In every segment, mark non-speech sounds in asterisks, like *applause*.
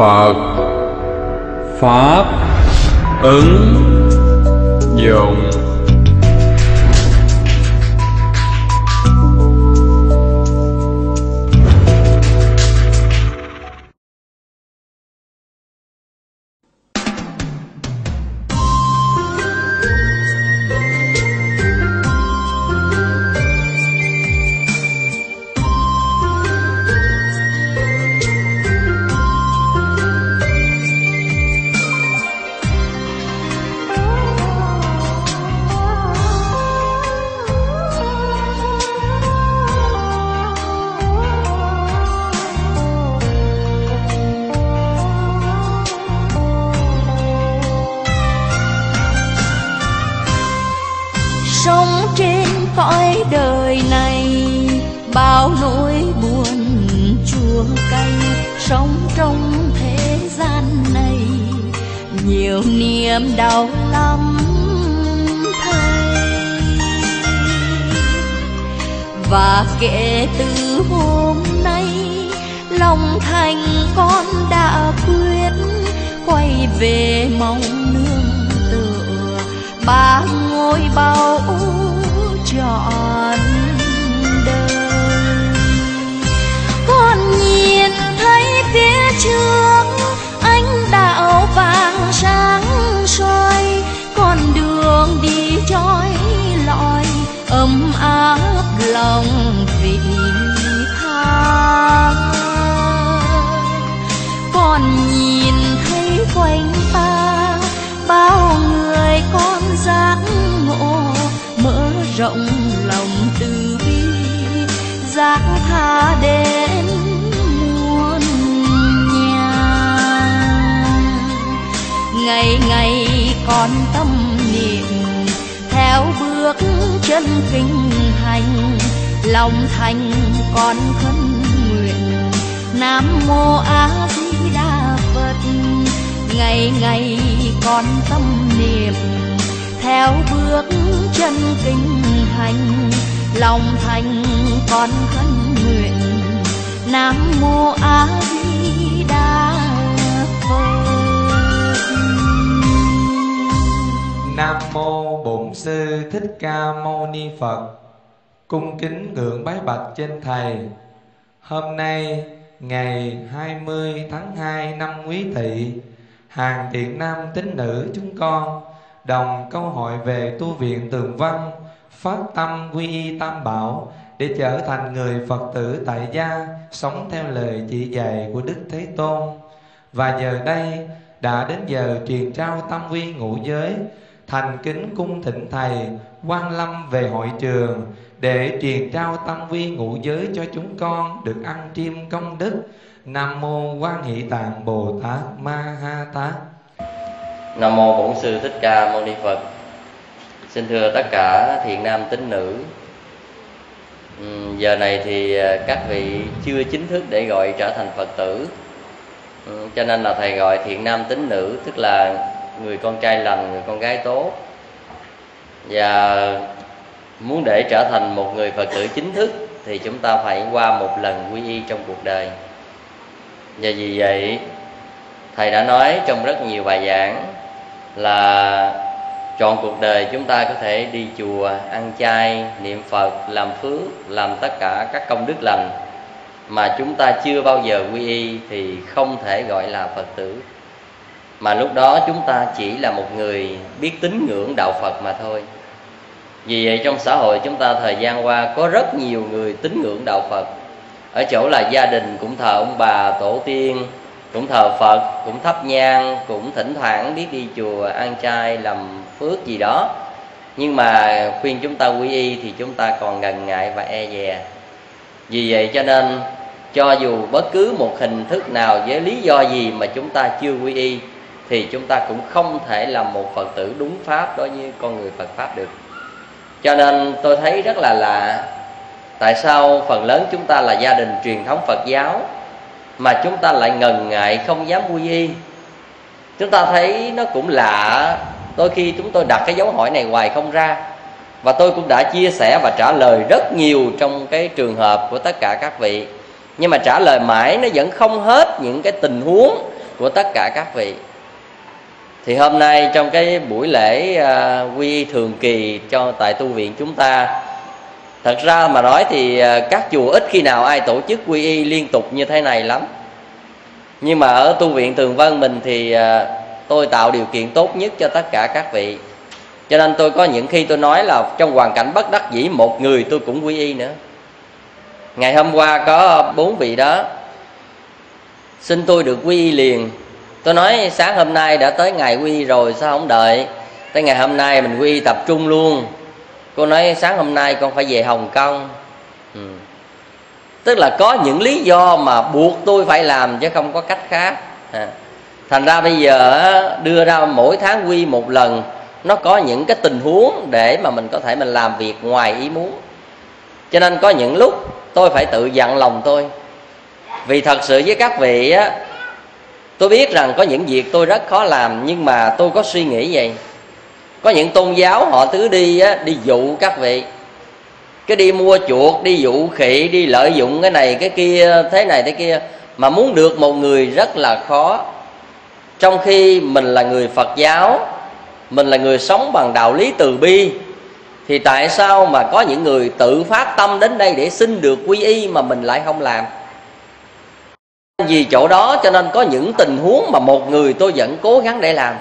phật. Pháp ứng dụng. Trên thầy. Hôm nay ngày 20 tháng 2 năm Quý Tỵ, hàng thiện nam tín nữ chúng con đồng câu hội về tu viện Tường Văn, phát tâm quy y Tam Bảo để trở thành người Phật tử tại gia, sống theo lời chỉ dạy của Đức Thế Tôn. Và giờ đây đã đến giờ truyền trao tâm quy ngũ giới thành kính cung thỉnh thầy, quan lâm về hội trường, để truyền trao tâm vi ngũ giới cho chúng con được ăn chiêm công đức nam mô quan hỷ tạng bồ tát ma ha tát Nam mô Bổn sư Thích Ca Mâu Ni Phật. Xin thưa tất cả thiện nam tín nữ. Giờ này thì à, các vị chưa chính thức để gọi trở thành Phật tử. Cho nên là thầy gọi thiện nam tín nữ, tức là người con trai lành, người con gái tốt. Và muốn để trở thành một người Phật tử chính thức thì chúng ta phải qua một lần quy y trong cuộc đời. Và vì vậy thầy đã nói trong rất nhiều bài giảng là chọn cuộc đời chúng ta có thể đi chùa ăn chay niệm phật làm phước làm tất cả các công đức lành mà chúng ta chưa bao giờ quy y thì không thể gọi là phật tử mà lúc đó chúng ta chỉ là một người biết tín ngưỡng đạo phật mà thôi. Vì vậy trong xã hội chúng ta thời gian qua có rất nhiều người tín ngưỡng đạo phật. Ở chỗ là gia đình cũng thờ ông bà tổ tiên, cũng thờ phật, cũng thắp nhang, cũng thỉnh thoảng biết đi chùa ăn chay, làm phước gì đó. Nhưng mà khuyên chúng ta quy y thì chúng ta còn ngần ngại và e dè. Vì vậy cho nên, cho dù bất cứ một hình thức nào với lý do gì mà chúng ta chưa quy y thì chúng ta cũng không thể làm một phật tử đúng pháp đối với con người phật pháp được. Cho nên tôi thấy rất là lạ tại sao phần lớn chúng ta là gia đình truyền thống phật giáo mà chúng ta lại ngần ngại không dám quy y. Chúng ta thấy nó cũng lạ, đôi khi chúng tôi đặt cái dấu hỏi này hoài không ra. Và tôi cũng đã chia sẻ và trả lời rất nhiều trong cái trường hợp của tất cả các vị. Nhưng mà trả lời mãi nó vẫn không hết những cái tình huống của tất cả các vị thì hôm nay trong cái buổi lễ à, quy thường kỳ cho tại tu viện chúng ta thật ra mà nói thì à, các chùa ít khi nào ai tổ chức quy y liên tục như thế này lắm. Nhưng mà ở tu viện tường vân mình thì à, tôi tạo điều kiện tốt nhất cho tất cả các vị. Cho nên tôi có những khi tôi nói là trong hoàn cảnh bất đắc dĩ một người tôi cũng quy y nữa. Ngày hôm qua có bốn vị đó xin tôi được quy y liền tôi nói, sáng hôm nay đã tới ngày quy rồi, sao không đợi? Tới ngày hôm nay mình quy tập trung luôn. Cô nói, sáng hôm nay con phải về hồng kông. Ừ. tức là có những lý do mà buộc tôi phải làm, chứ không có cách khác. À. thành ra bây giờ đưa ra mỗi tháng quy một lần, nó có những cái tình huống để mà mình có thể mình làm việc ngoài ý muốn. Cho nên có những lúc tôi phải tự dặn lòng tôi. Vì thật sự với các vị á tôi biết rằng có những việc tôi rất khó làm nhưng mà tôi có suy nghĩ vậy. Có những tôn giáo họ cứ đi á, đi dụ các vị. Cái đi mua chuột đi dụ khỉ đi lợi dụng cái này cái kia thế này thế kia. Mà muốn được một người rất là khó. Trong khi mình là người phật giáo mình là người sống bằng đạo lý từ bi thì tại sao mà có những người tự phát tâm đến đây để xin được quy y mà mình lại không làm? Vì chỗ đó cho nên có những tình huống mà một người tôi vẫn cố gắng để làm.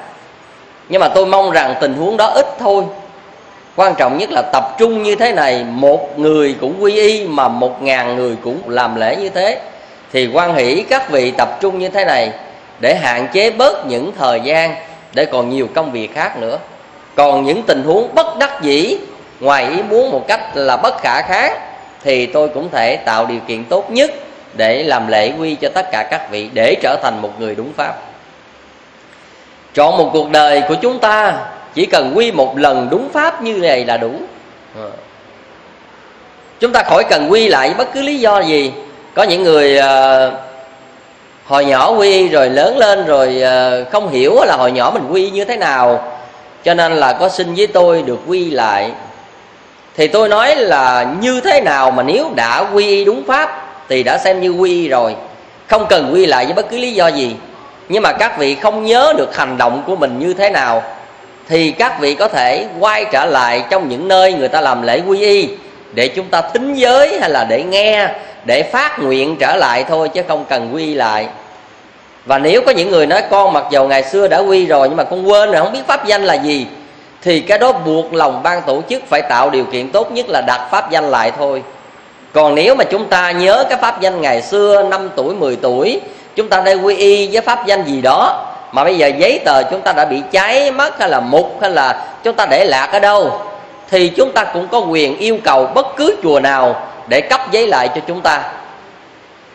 Nhưng mà tôi mong rằng tình huống đó ít thôi. Quan trọng nhất là tập trung như thế này, một người cũng quy y mà một ngàn người cũng làm lễ như thế. Thì quan hỷ các vị tập trung như thế này để hạn chế bớt những thời gian, để còn nhiều công việc khác nữa. Còn những tình huống bất đắc dĩ, ngoài ý muốn một cách là bất khả kháng, thì tôi cũng thể tạo điều kiện tốt nhất để làm lễ quy cho tất cả các vị để trở thành một người đúng pháp. Chọn một cuộc đời của chúng ta chỉ cần quy một lần đúng pháp như này là đủ. Ờ. Chúng ta khỏi cần quy lại bất cứ lý do gì. Có những người uh, hồi nhỏ quy rồi lớn lên rồi uh, không hiểu là hồi nhỏ mình quy như thế nào cho nên là có xin với tôi được quy lại. Thì tôi nói là như thế nào mà nếu đã quy đúng pháp thì đã xem như quy y rồi. Không cần quy lại với bất cứ lý do gì. Nhưng mà các vị không nhớ được hành động của mình như thế nào, thì các vị có thể quay trở lại trong những nơi người ta làm lễ quy y để chúng ta tính giới hay là để nghe, để phát nguyện trở lại thôi chứ không cần quy lại. Và nếu có những người nói, con mặc dầu ngày xưa đã quy rồi nhưng mà con quên rồi, không biết pháp danh là gì, thì cái đó buộc lòng ban tổ chức phải tạo điều kiện tốt nhất là đặt pháp danh lại thôi còn nếu mà chúng ta nhớ cái pháp danh ngày xưa 5 tuổi 10 tuổi chúng ta đây quy y với pháp danh gì đó. Mà bây giờ giấy tờ chúng ta đã bị cháy mất hay là mục hay là chúng ta để lạc ở đâu thì chúng ta cũng có quyền yêu cầu bất cứ chùa nào để cấp giấy lại cho chúng ta.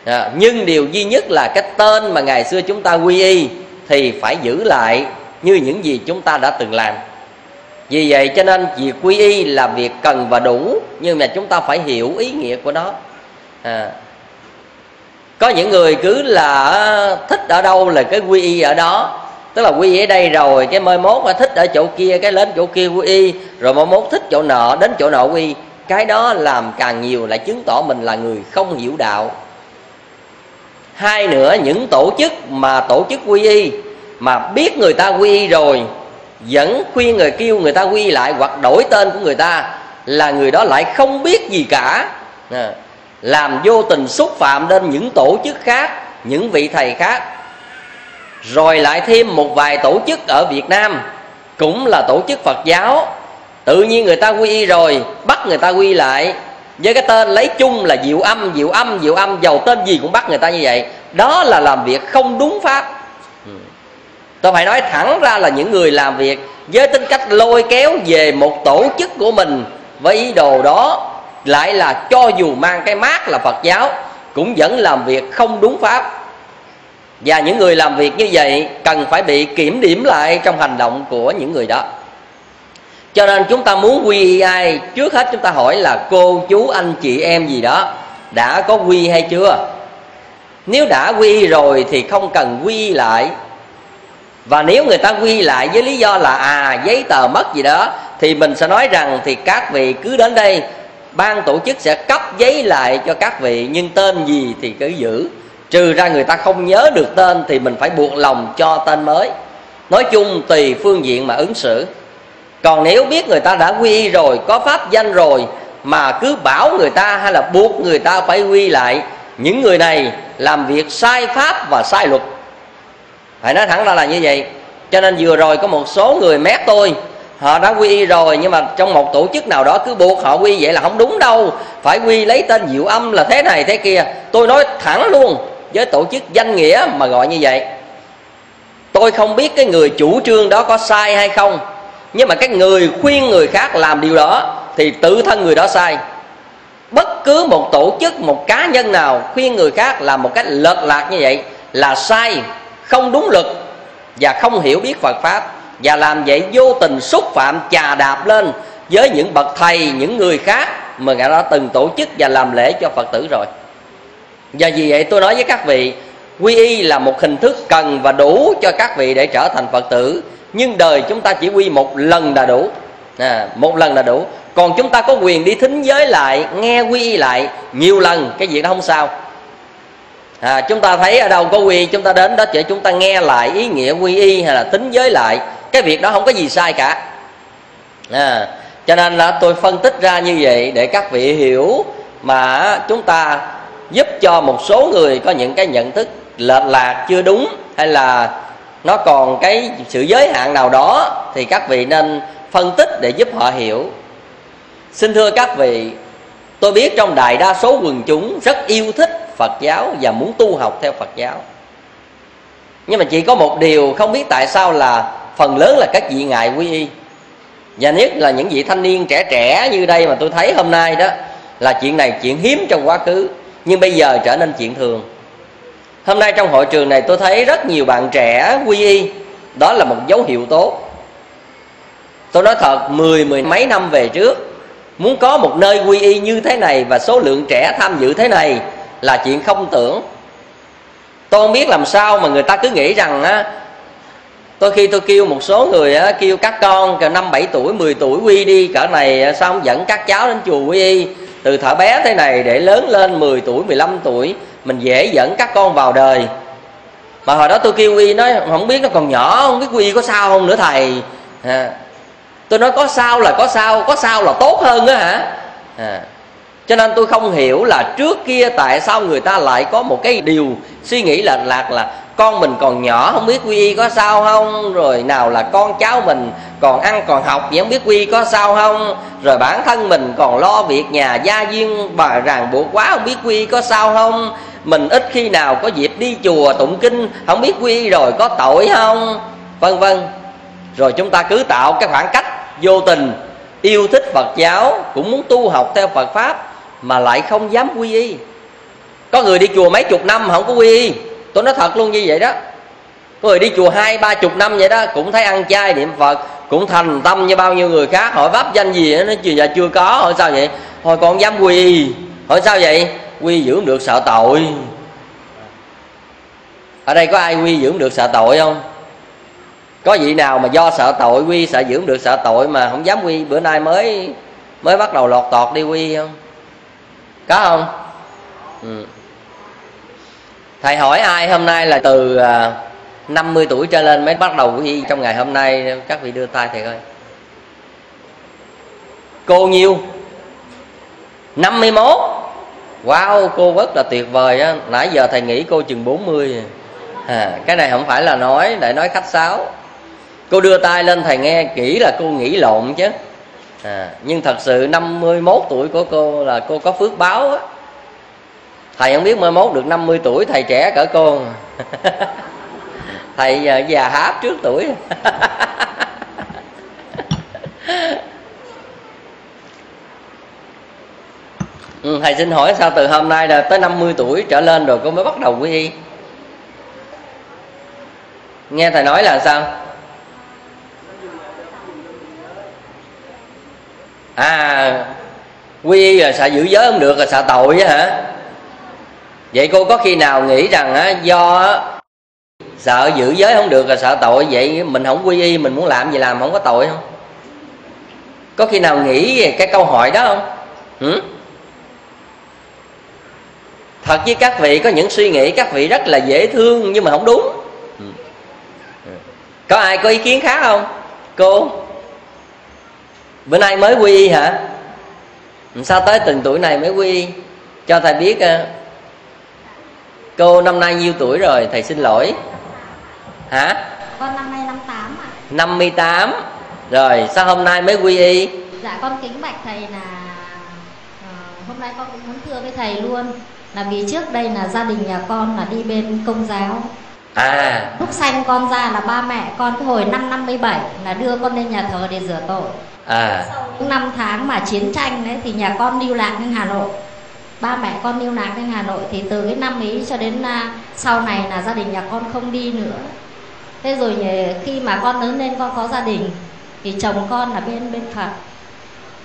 À, nhưng điều duy nhất là cái tên mà ngày xưa chúng ta quy y thì phải giữ lại như những gì chúng ta đã từng làm vì vậy cho nên việc quy y là việc cần và đủ nhưng mà chúng ta phải hiểu ý nghĩa của nó. À, có những người cứ là à, thích ở đâu là cái quy y ở đó. Tức là quy y ở đây rồi cái mơi mốt mà thích ở chỗ kia cái lên chỗ kia quy y rồi mơi mốt thích chỗ nọ đến chỗ nọ quy cái đó làm càng nhiều lại chứng tỏ mình là người không hiểu đạo. Hai nữa những tổ chức mà tổ chức quy y mà biết người ta quy y rồi vẫn khuyên người kêu người ta quy lại hoặc đổi tên của người ta là người đó lại không biết gì cả. À, làm vô tình xúc phạm đến những tổ chức khác những vị thầy khác. Rồi lại thêm một vài tổ chức ở việt nam cũng là tổ chức phật giáo. Tự nhiên người ta quy y rồi bắt người ta quy lại. Với cái tên lấy chung là diệu âm diệu âm diệu âm giàu tên gì cũng bắt người ta như vậy. Đó là làm việc không đúng pháp tôi phải nói thẳng ra là những người làm việc với tính cách lôi kéo về một tổ chức của mình với ý đồ đó lại là cho dù mang cái mát là phật giáo cũng vẫn làm việc không đúng pháp. Và những người làm việc như vậy cần phải bị kiểm điểm lại trong hành động của những người đó. Cho nên chúng ta muốn quy ai trước hết chúng ta hỏi là cô chú anh chị em gì đó đã có quy hay chưa? Nếu đã quy rồi thì không cần quy lại và nếu người ta quy lại với lý do là à giấy tờ mất gì đó, thì mình sẽ nói rằng thì các vị cứ đến đây, ban tổ chức sẽ cấp giấy lại cho các vị, nhưng tên gì thì cứ giữ. Trừ ra người ta không nhớ được tên thì mình phải buộc lòng cho tên mới. Nói chung tùy phương diện mà ứng xử. Còn nếu biết người ta đã quy y rồi, có pháp danh rồi, mà cứ bảo người ta hay là buộc người ta phải quy lại, những người này làm việc sai pháp và sai luật phải nói thẳng ra là như vậy. Cho nên vừa rồi có một số người mét tôi, họ đã quy y rồi, nhưng mà trong một tổ chức nào đó cứ buộc họ quy vậy là không đúng đâu. Phải quy lấy tên diệu âm là thế này thế kia. Tôi nói thẳng luôn, với tổ chức danh nghĩa mà gọi như vậy, tôi không biết cái người chủ trương đó có sai hay không, nhưng mà cái người khuyên người khác làm điều đó thì tự thân người đó sai. Bất cứ một tổ chức, một cá nhân nào khuyên người khác làm một cách lợt lạc như vậy là sai không đúng luật và không hiểu biết phật pháp và làm vậy vô tình xúc phạm chà đạp lên với những bậc thầy những người khác mà ngài đã từng tổ chức và làm lễ cho phật tử rồi. Và vì vậy tôi nói với các vị quy y là một hình thức cần và đủ cho các vị để trở thành phật tử nhưng đời chúng ta chỉ quy một lần là đủ. À, một lần là đủ. Còn chúng ta có quyền đi thính giới lại nghe quy y lại nhiều lần cái việc đó không sao à, chúng ta thấy ở đâu có quy chúng ta đến đó để chúng ta nghe lại ý nghĩa quy y hay là tính giới lại. Cái việc đó không có gì sai cả. À, cho nên là tôi phân tích ra như vậy để các vị hiểu mà chúng ta giúp cho một số người có những cái nhận thức lệch lạc chưa đúng hay là nó còn cái sự giới hạn nào đó thì các vị nên phân tích để giúp họ hiểu. Xin thưa các vị tôi biết trong đại đa số quần chúng rất yêu thích phật giáo và muốn tu học theo phật giáo. Nhưng mà chỉ có một điều không biết tại sao là phần lớn là các vị ngài quy y. Và nhất là những vị thanh niên trẻ trẻ như đây mà tôi thấy hôm nay đó, là chuyện này chuyện hiếm trong quá khứ, nhưng bây giờ trở nên chuyện thường. Hôm nay trong hội trường này tôi thấy rất nhiều bạn trẻ quy y, đó là một dấu hiệu tốt. Tôi nói thật, mười mười mấy năm về trước, muốn có một nơi quy y như thế này và số lượng trẻ tham dự thế này là chuyện không tưởng. Tôi không biết làm sao mà người ta cứ nghĩ rằng á tôi khi tôi kêu một số người á, kêu các con cỡ năm bảy tuổi 10 tuổi quy đi cỡ này xong dẫn các cháu đến chùa quy y? Từ thở bé thế này để lớn lên 10 tuổi 15 tuổi mình dễ dẫn các con vào đời. Mà hồi đó tôi kêu quy nói không biết nó còn nhỏ không biết quy có sao không nữa thầy? À, tôi nói có sao là có sao có sao là tốt hơn á hả? À, cho nên tôi không hiểu là trước kia tại sao người ta lại có một cái điều suy nghĩ là lạc là con mình còn nhỏ, không biết quy y có sao không? Rồi nào là con cháu mình còn ăn, còn học vậy không biết quy y có sao không? Rồi bản thân mình còn lo việc nhà gia duyên bà ràng buộc quá, không biết quy y có sao không? Mình ít khi nào có dịp đi chùa tụng kinh, không biết quy y rồi có tội không? Vân vân. Rồi chúng ta cứ tạo cái khoảng cách vô tình, yêu thích phật giáo, cũng muốn tu học theo phật pháp mà lại không dám quy y. Có người đi chùa mấy chục năm không có quy y. Tôi nói thật luôn như vậy đó. Có người đi chùa hai, ba chục năm vậy đó, cũng thấy ăn chay niệm phật, cũng thành tâm như bao nhiêu người khác. Hỏi pháp danh gì nó chưa giờ chưa có, hỏi sao vậy? Thôi con dám quy y. Hỏi sao vậy? Quy dưỡng được sợ tội. Ở đây có ai quy dưỡng được sợ tội không? Có vị nào mà do sợ tội, quy sợ dưỡng được sợ tội mà không dám quy? Bữa nay mới mới bắt đầu lọt tọt đi quy không? Có không? Ừ. thầy hỏi ai hôm nay là từ à, 50 tuổi trở lên mới bắt đầu quy trong ngày hôm nay? Các vị đưa tay thầy coi cô nhiêu. 51 Wow cô rất là tuyệt vời á. Nãy giờ thầy nghĩ cô chừng 40 à, Cái này không phải là nói để nói khách sáo. Cô đưa tay lên thầy nghe kỹ là cô nghĩ lộn chứ à, nhưng thật sự 51 tuổi của cô là cô có phước báo á. Thầy không biết mai mốt được 50 tuổi thầy trẻ cỡ cô *laughs* thầy giờ già háp trước tuổi. *laughs* Ừ, thầy xin hỏi sao từ hôm nay là tới 50 tuổi trở lên rồi cô mới bắt đầu quy y? Nghe thầy nói là sao? À quy y là sợ giữ giới không được, là sợ tội á hả? Vậy cô có khi nào nghĩ rằng á, do sợ giữ giới không được là sợ tội, vậy mình không quy y, mình muốn làm gì làm, không có tội không? Có khi nào nghĩ cái câu hỏi đó không? Ừ? thật với các vị, có những suy nghĩ các vị rất là dễ thương nhưng mà không đúng. Ừ. Ừ. Có ai có ý kiến khác không, cô? Bữa nay mới quy y hả? Sao tới từng tuổi này mới quy y? Cho thầy biết ờ, cô năm nay nhiêu tuổi rồi? Thầy xin lỗi. Hả? Con năm nay năm tám ạ. 58 rồi sao hôm nay mới quy y? Dạ con kính bạch thầy là ờ, hôm nay con cũng muốn thưa với thầy luôn là vì trước đây là gia đình nhà con là đi bên công giáo. À. Lúc sanh con ra là ba mẹ con cái hồi năm 57 là đưa con lên nhà thờ để rửa tội à. Sau năm tháng mà chiến tranh đấy thì nhà con lưu lạc lên Hà Nội. Ba mẹ con lưu lạc lên Hà Nội thì từ cái năm ấy cho đến à, sau này là gia đình nhà con không đi nữa. Thế rồi nhờ- khi mà con lớn lên, con có gia đình, thì chồng con là bên bên Phật.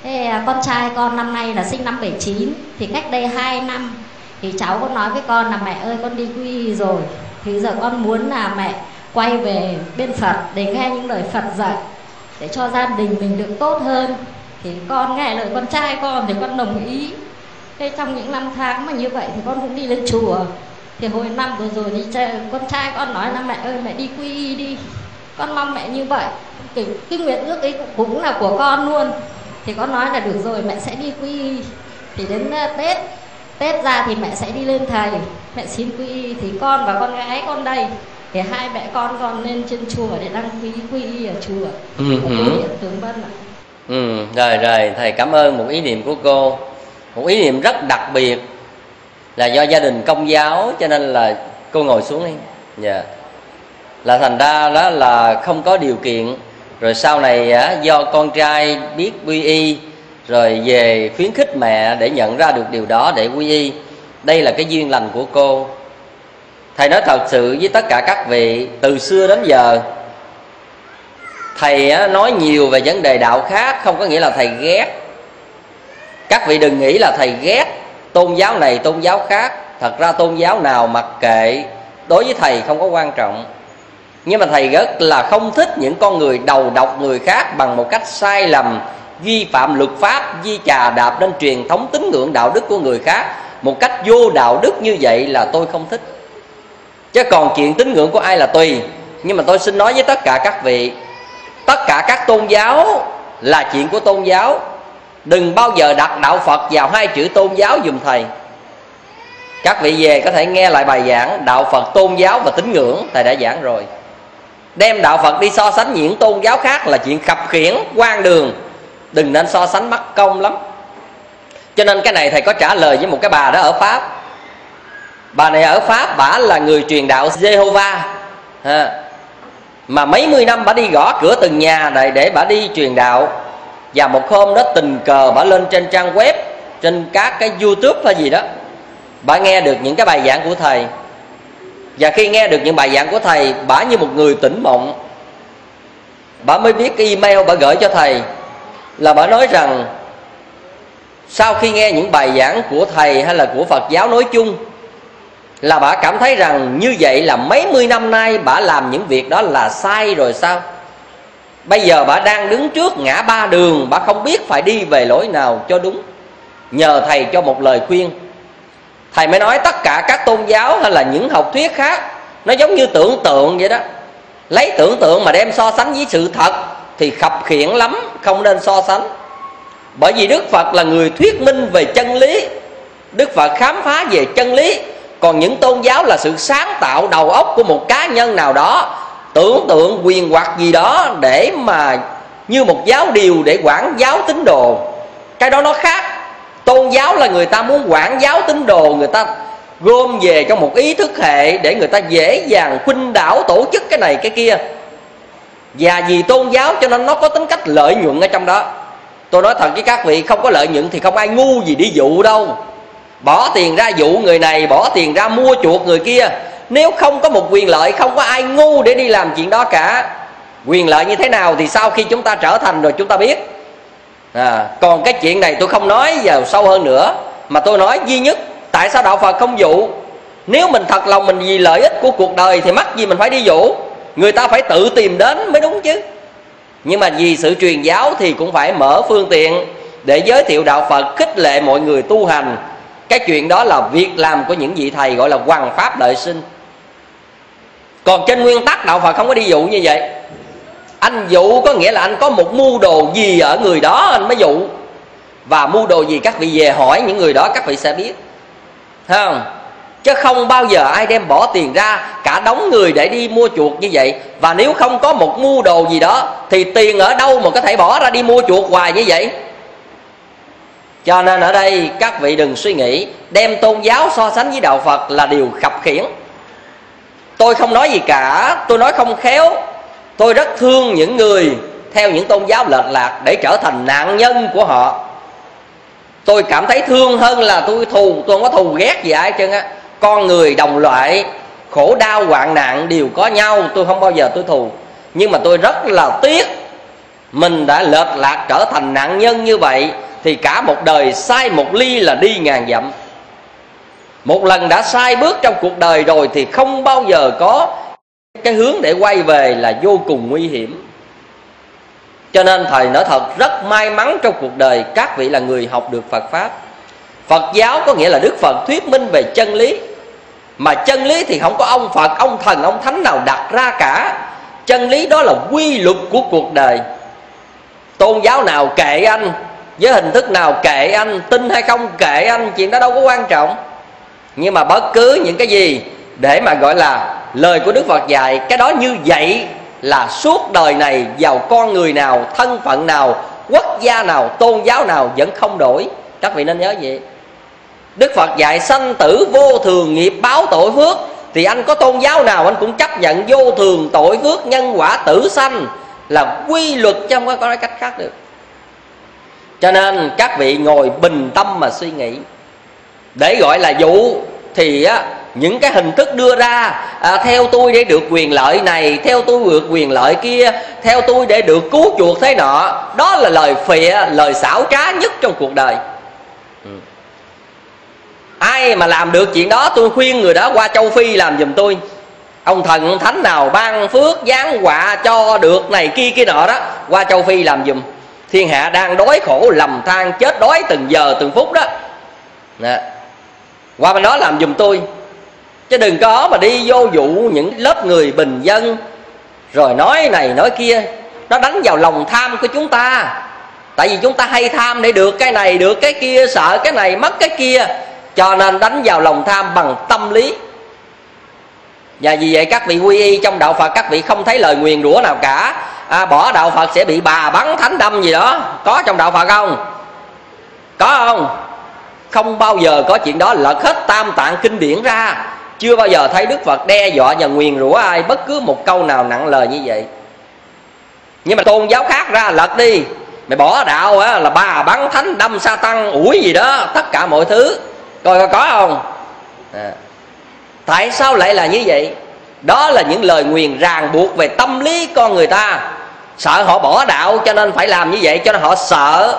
Thế à, con trai con năm nay là sinh năm 79 thì cách đây 2 năm, thì cháu có nói với con là, mẹ ơi, con đi quy rồi. Thì giờ con muốn là mẹ quay về bên Phật để nghe những lời Phật dạy để cho gia đình mình được tốt hơn. Thì con nghe lời con trai con thì con đồng ý. Thế trong những năm tháng mà như vậy thì con cũng đi lên chùa. Thì hồi năm vừa rồi đi chơi, con trai con nói là mẹ ơi mẹ đi quy y đi. Con mong mẹ như vậy. Cái, cái nguyện ước ấy cũng, cũng là của con luôn. Thì con nói là được rồi mẹ sẽ đi quy y. Thì đến uh, tết tết ra thì mẹ sẽ đi lên thầy. Mẹ xin quy y. Thì con và con gái con đây thì hai mẹ con con lên trên chùa để đăng ký quy y ở chùa. Ừ, ở ừ. tướng vân ạ. Ừ, rồi rồi. Thầy cảm ơn một ý niệm của cô. Một ý niệm rất đặc biệt là do gia đình công giáo cho nên là cô ngồi xuống đi. Dạ. Là thành ra đó là không có điều kiện. Rồi sau này do con trai biết quy y rồi về khuyến khích mẹ để nhận ra được điều đó để quy y. Đây là cái duyên lành của cô thầy nói thật sự với tất cả các vị, từ xưa đến giờ, thầy nói nhiều về vấn đề đạo khác, không có nghĩa là thầy ghét. Các vị đừng nghĩ là thầy ghét tôn giáo này, tôn giáo khác. Thật ra tôn giáo nào mặc kệ, đối với thầy không có quan trọng. Nhưng mà thầy rất là không thích những con người đầu độc người khác bằng một cách sai lầm, vi phạm luật pháp di chà đạp lên truyền thống tín ngưỡng đạo đức của người khác. Một cách vô đạo đức như vậy là tôi không thích chứ còn chuyện tín ngưỡng của ai là tùy. Nhưng mà tôi xin nói với tất cả các vị, tất cả các tôn giáo là chuyện của tôn giáo. Đừng bao giờ đặt đạo phật vào hai chữ tôn giáo dùm thầy. Các vị về có thể nghe lại bài giảng đạo phật tôn giáo và tín ngưỡng, thầy đã giảng rồi. Đem đạo phật đi so sánh những tôn giáo khác là chuyện khập khiển quan đường. Đừng nên so sánh mắc công lắm. Cho nên cái này thầy có trả lời với một cái bà đó ở pháp bà này ở pháp, bà là người truyền đạo jehovah ha. mà mấy mươi năm bà đi gõ cửa từng nhà này để bà đi truyền đạo. Và một hôm đó tình cờ bà lên trên trang web, trên các cái youtube hay gì đó. Bà nghe được những cái bài giảng của thầy. Và khi nghe được những bài giảng của thầy, bà như một người tỉnh mộng. Bà mới viết cái email bà gửi cho thầy, là bà nói rằng, sau khi nghe những bài giảng của thầy hay là của phật giáo nói chung là bà cảm thấy rằng như vậy là mấy mươi năm nay bà làm những việc đó là sai rồi sao? Bây giờ bà đang đứng trước ngã ba đường, bà không biết phải đi về lối nào cho đúng. Nhờ thầy cho một lời khuyên. Thầy mới nói tất cả các tôn giáo hay là những học thuyết khác, nó giống như tưởng tượng vậy đó. Lấy tưởng tượng mà đem so sánh với sự thật thì khập khiển lắm, không nên so sánh. Bởi vì đức phật là người thuyết minh về chân lý. Đức phật khám phá về chân lý còn những tôn giáo là sự sáng tạo đầu óc của một cá nhân nào đó, tưởng tượng quyền hoặc gì đó để mà như một giáo điều để quản giáo tín đồ. Cái đó nó khác. Tôn giáo là người ta muốn quản giáo tín đồ, người ta gom về trong một ý thức hệ để người ta dễ dàng khuynh đảo tổ chức cái này cái kia. Và vì tôn giáo cho nên nó có tính cách lợi nhuận ở trong đó. Tôi nói thật với các vị, không có lợi nhuận thì không ai ngu gì đi dụ đâu bỏ tiền ra dụ người này bỏ tiền ra mua chuộc người kia. Nếu không có một quyền lợi không có ai ngu để đi làm chuyện đó cả. Quyền lợi như thế nào thì sau khi chúng ta trở thành rồi chúng ta biết. À, còn cái chuyện này tôi không nói vào sâu hơn nữa mà tôi nói duy nhất tại sao đạo phật không dụ. Nếu mình thật lòng mình vì lợi ích của cuộc đời thì mắc gì mình phải đi dụ? Người ta phải tự tìm đến mới đúng chứ. Nhưng mà vì sự truyền giáo thì cũng phải mở phương tiện để giới thiệu đạo phật khích lệ mọi người tu hành cái chuyện đó là việc làm của những vị thầy gọi là hoằng pháp lợi sinh. Còn trên nguyên tắc đạo phật không có đi dụ như vậy. Anh dụ có nghĩa là anh có một mưu đồ gì ở người đó anh mới dụ. Và mưu đồ gì các vị về hỏi những người đó, các vị sẽ biết. Thấy không? Chứ không bao giờ ai đem bỏ tiền ra, cả đống người để đi mua chuột như vậy. Và nếu không có một mưu đồ gì đó, thì tiền ở đâu mà có thể bỏ ra đi mua chuột hoài như vậy? Cho nên ở đây các vị đừng suy nghĩ, đem tôn giáo so sánh với đạo phật là điều khập khiển. Tôi không nói gì cả, tôi nói không khéo. Tôi rất thương những người theo những tôn giáo lệch lạc để trở thành nạn nhân của họ. Tôi cảm thấy thương hơn là tôi thù, tôi không có thù ghét gì ai trơn á. Con người đồng loại, khổ đau hoạn nạn đều có nhau, tôi không bao giờ tôi thù. Nhưng mà tôi rất là tiếc mình đã lệch lạc trở thành nạn nhân như vậy, thì cả một đời sai một ly là đi ngàn dặm. Một lần đã sai bước trong cuộc đời rồi thì không bao giờ có cái hướng để quay về là vô cùng nguy hiểm. Cho nên thầy nói thật, rất may mắn trong cuộc đời các vị là người học được phật pháp. Phật giáo có nghĩa là đức phật thuyết minh về chân lý. Mà chân lý thì không có ông phật, ông thần, ông thánh nào đặt ra cả. Chân lý đó là quy luật của cuộc đời tôn giáo nào kệ anh? Với hình thức nào kệ anh? Tin hay không kệ anh? Chuyện đó đâu có quan trọng. Nhưng mà bất cứ những cái gì để mà gọi là lời của đức phật dạy, cái đó như vậy là suốt đời này giàu con người nào, thân phận nào, quốc gia nào, tôn giáo nào vẫn không đổi. Các vị nên nhớ vậy. Đức phật dạy sanh tử vô thường nghiệp báo tội phước, thì anh có tôn giáo nào anh cũng chấp nhận vô thường tội phước, nhân quả tử sanh là quy luật chứ không có nói cách khác được. Cho nên các vị ngồi bình tâm mà suy nghĩ. Để gọi là vụ thì á những cái hình thức đưa ra à, theo tôi để được quyền lợi này theo tôi được quyền lợi kia theo tôi để được cứu chuộc thế nọ đó là lời phịa lời xảo trá nhất trong cuộc đời. Ừ. ai mà làm được chuyện đó tôi khuyên người đó qua châu phi làm giùm tôi ông thần ông thánh nào ban phước giáng họa cho được này kia kia nọ đó, qua châu phi làm giùm. Thiên hạ đang đói khổ, lầm than chết đói từng giờ từng phút đó. Nè, qua bên đó làm giùm tôi. Chứ đừng có mà đi vô vụ những lớp người bình dân. Rồi nói này, nói kia, nó đánh vào lòng tham của chúng ta. Tại vì chúng ta hay tham để được cái này, được cái kia, sợ cái này, mất cái kia. Cho nên đánh vào lòng tham bằng tâm lý và vì vậy các vị quy y trong đạo phật các vị không thấy lời nguyền rủa nào cả. À, bỏ đạo phật sẽ bị bà bắn thánh đâm gì đó. Có trong đạo phật không? Có không? Không bao giờ có chuyện đó. Lật hết tam tạng kinh điển ra. Chưa bao giờ thấy đức phật đe dọa và nguyền rủa ai bất cứ một câu nào nặng lời như vậy. Nhưng mà tôn giáo khác ra lật đi. Mày bỏ đạo á là bà bắn thánh đâm sa tăng ủi gì đó tất cả mọi thứ. Coi có không? À tại sao lại là như vậy? Đó là những lời nguyền ràng buộc về tâm lý con người ta. Sợ họ bỏ đạo cho nên phải làm như vậy, cho nên họ sợ.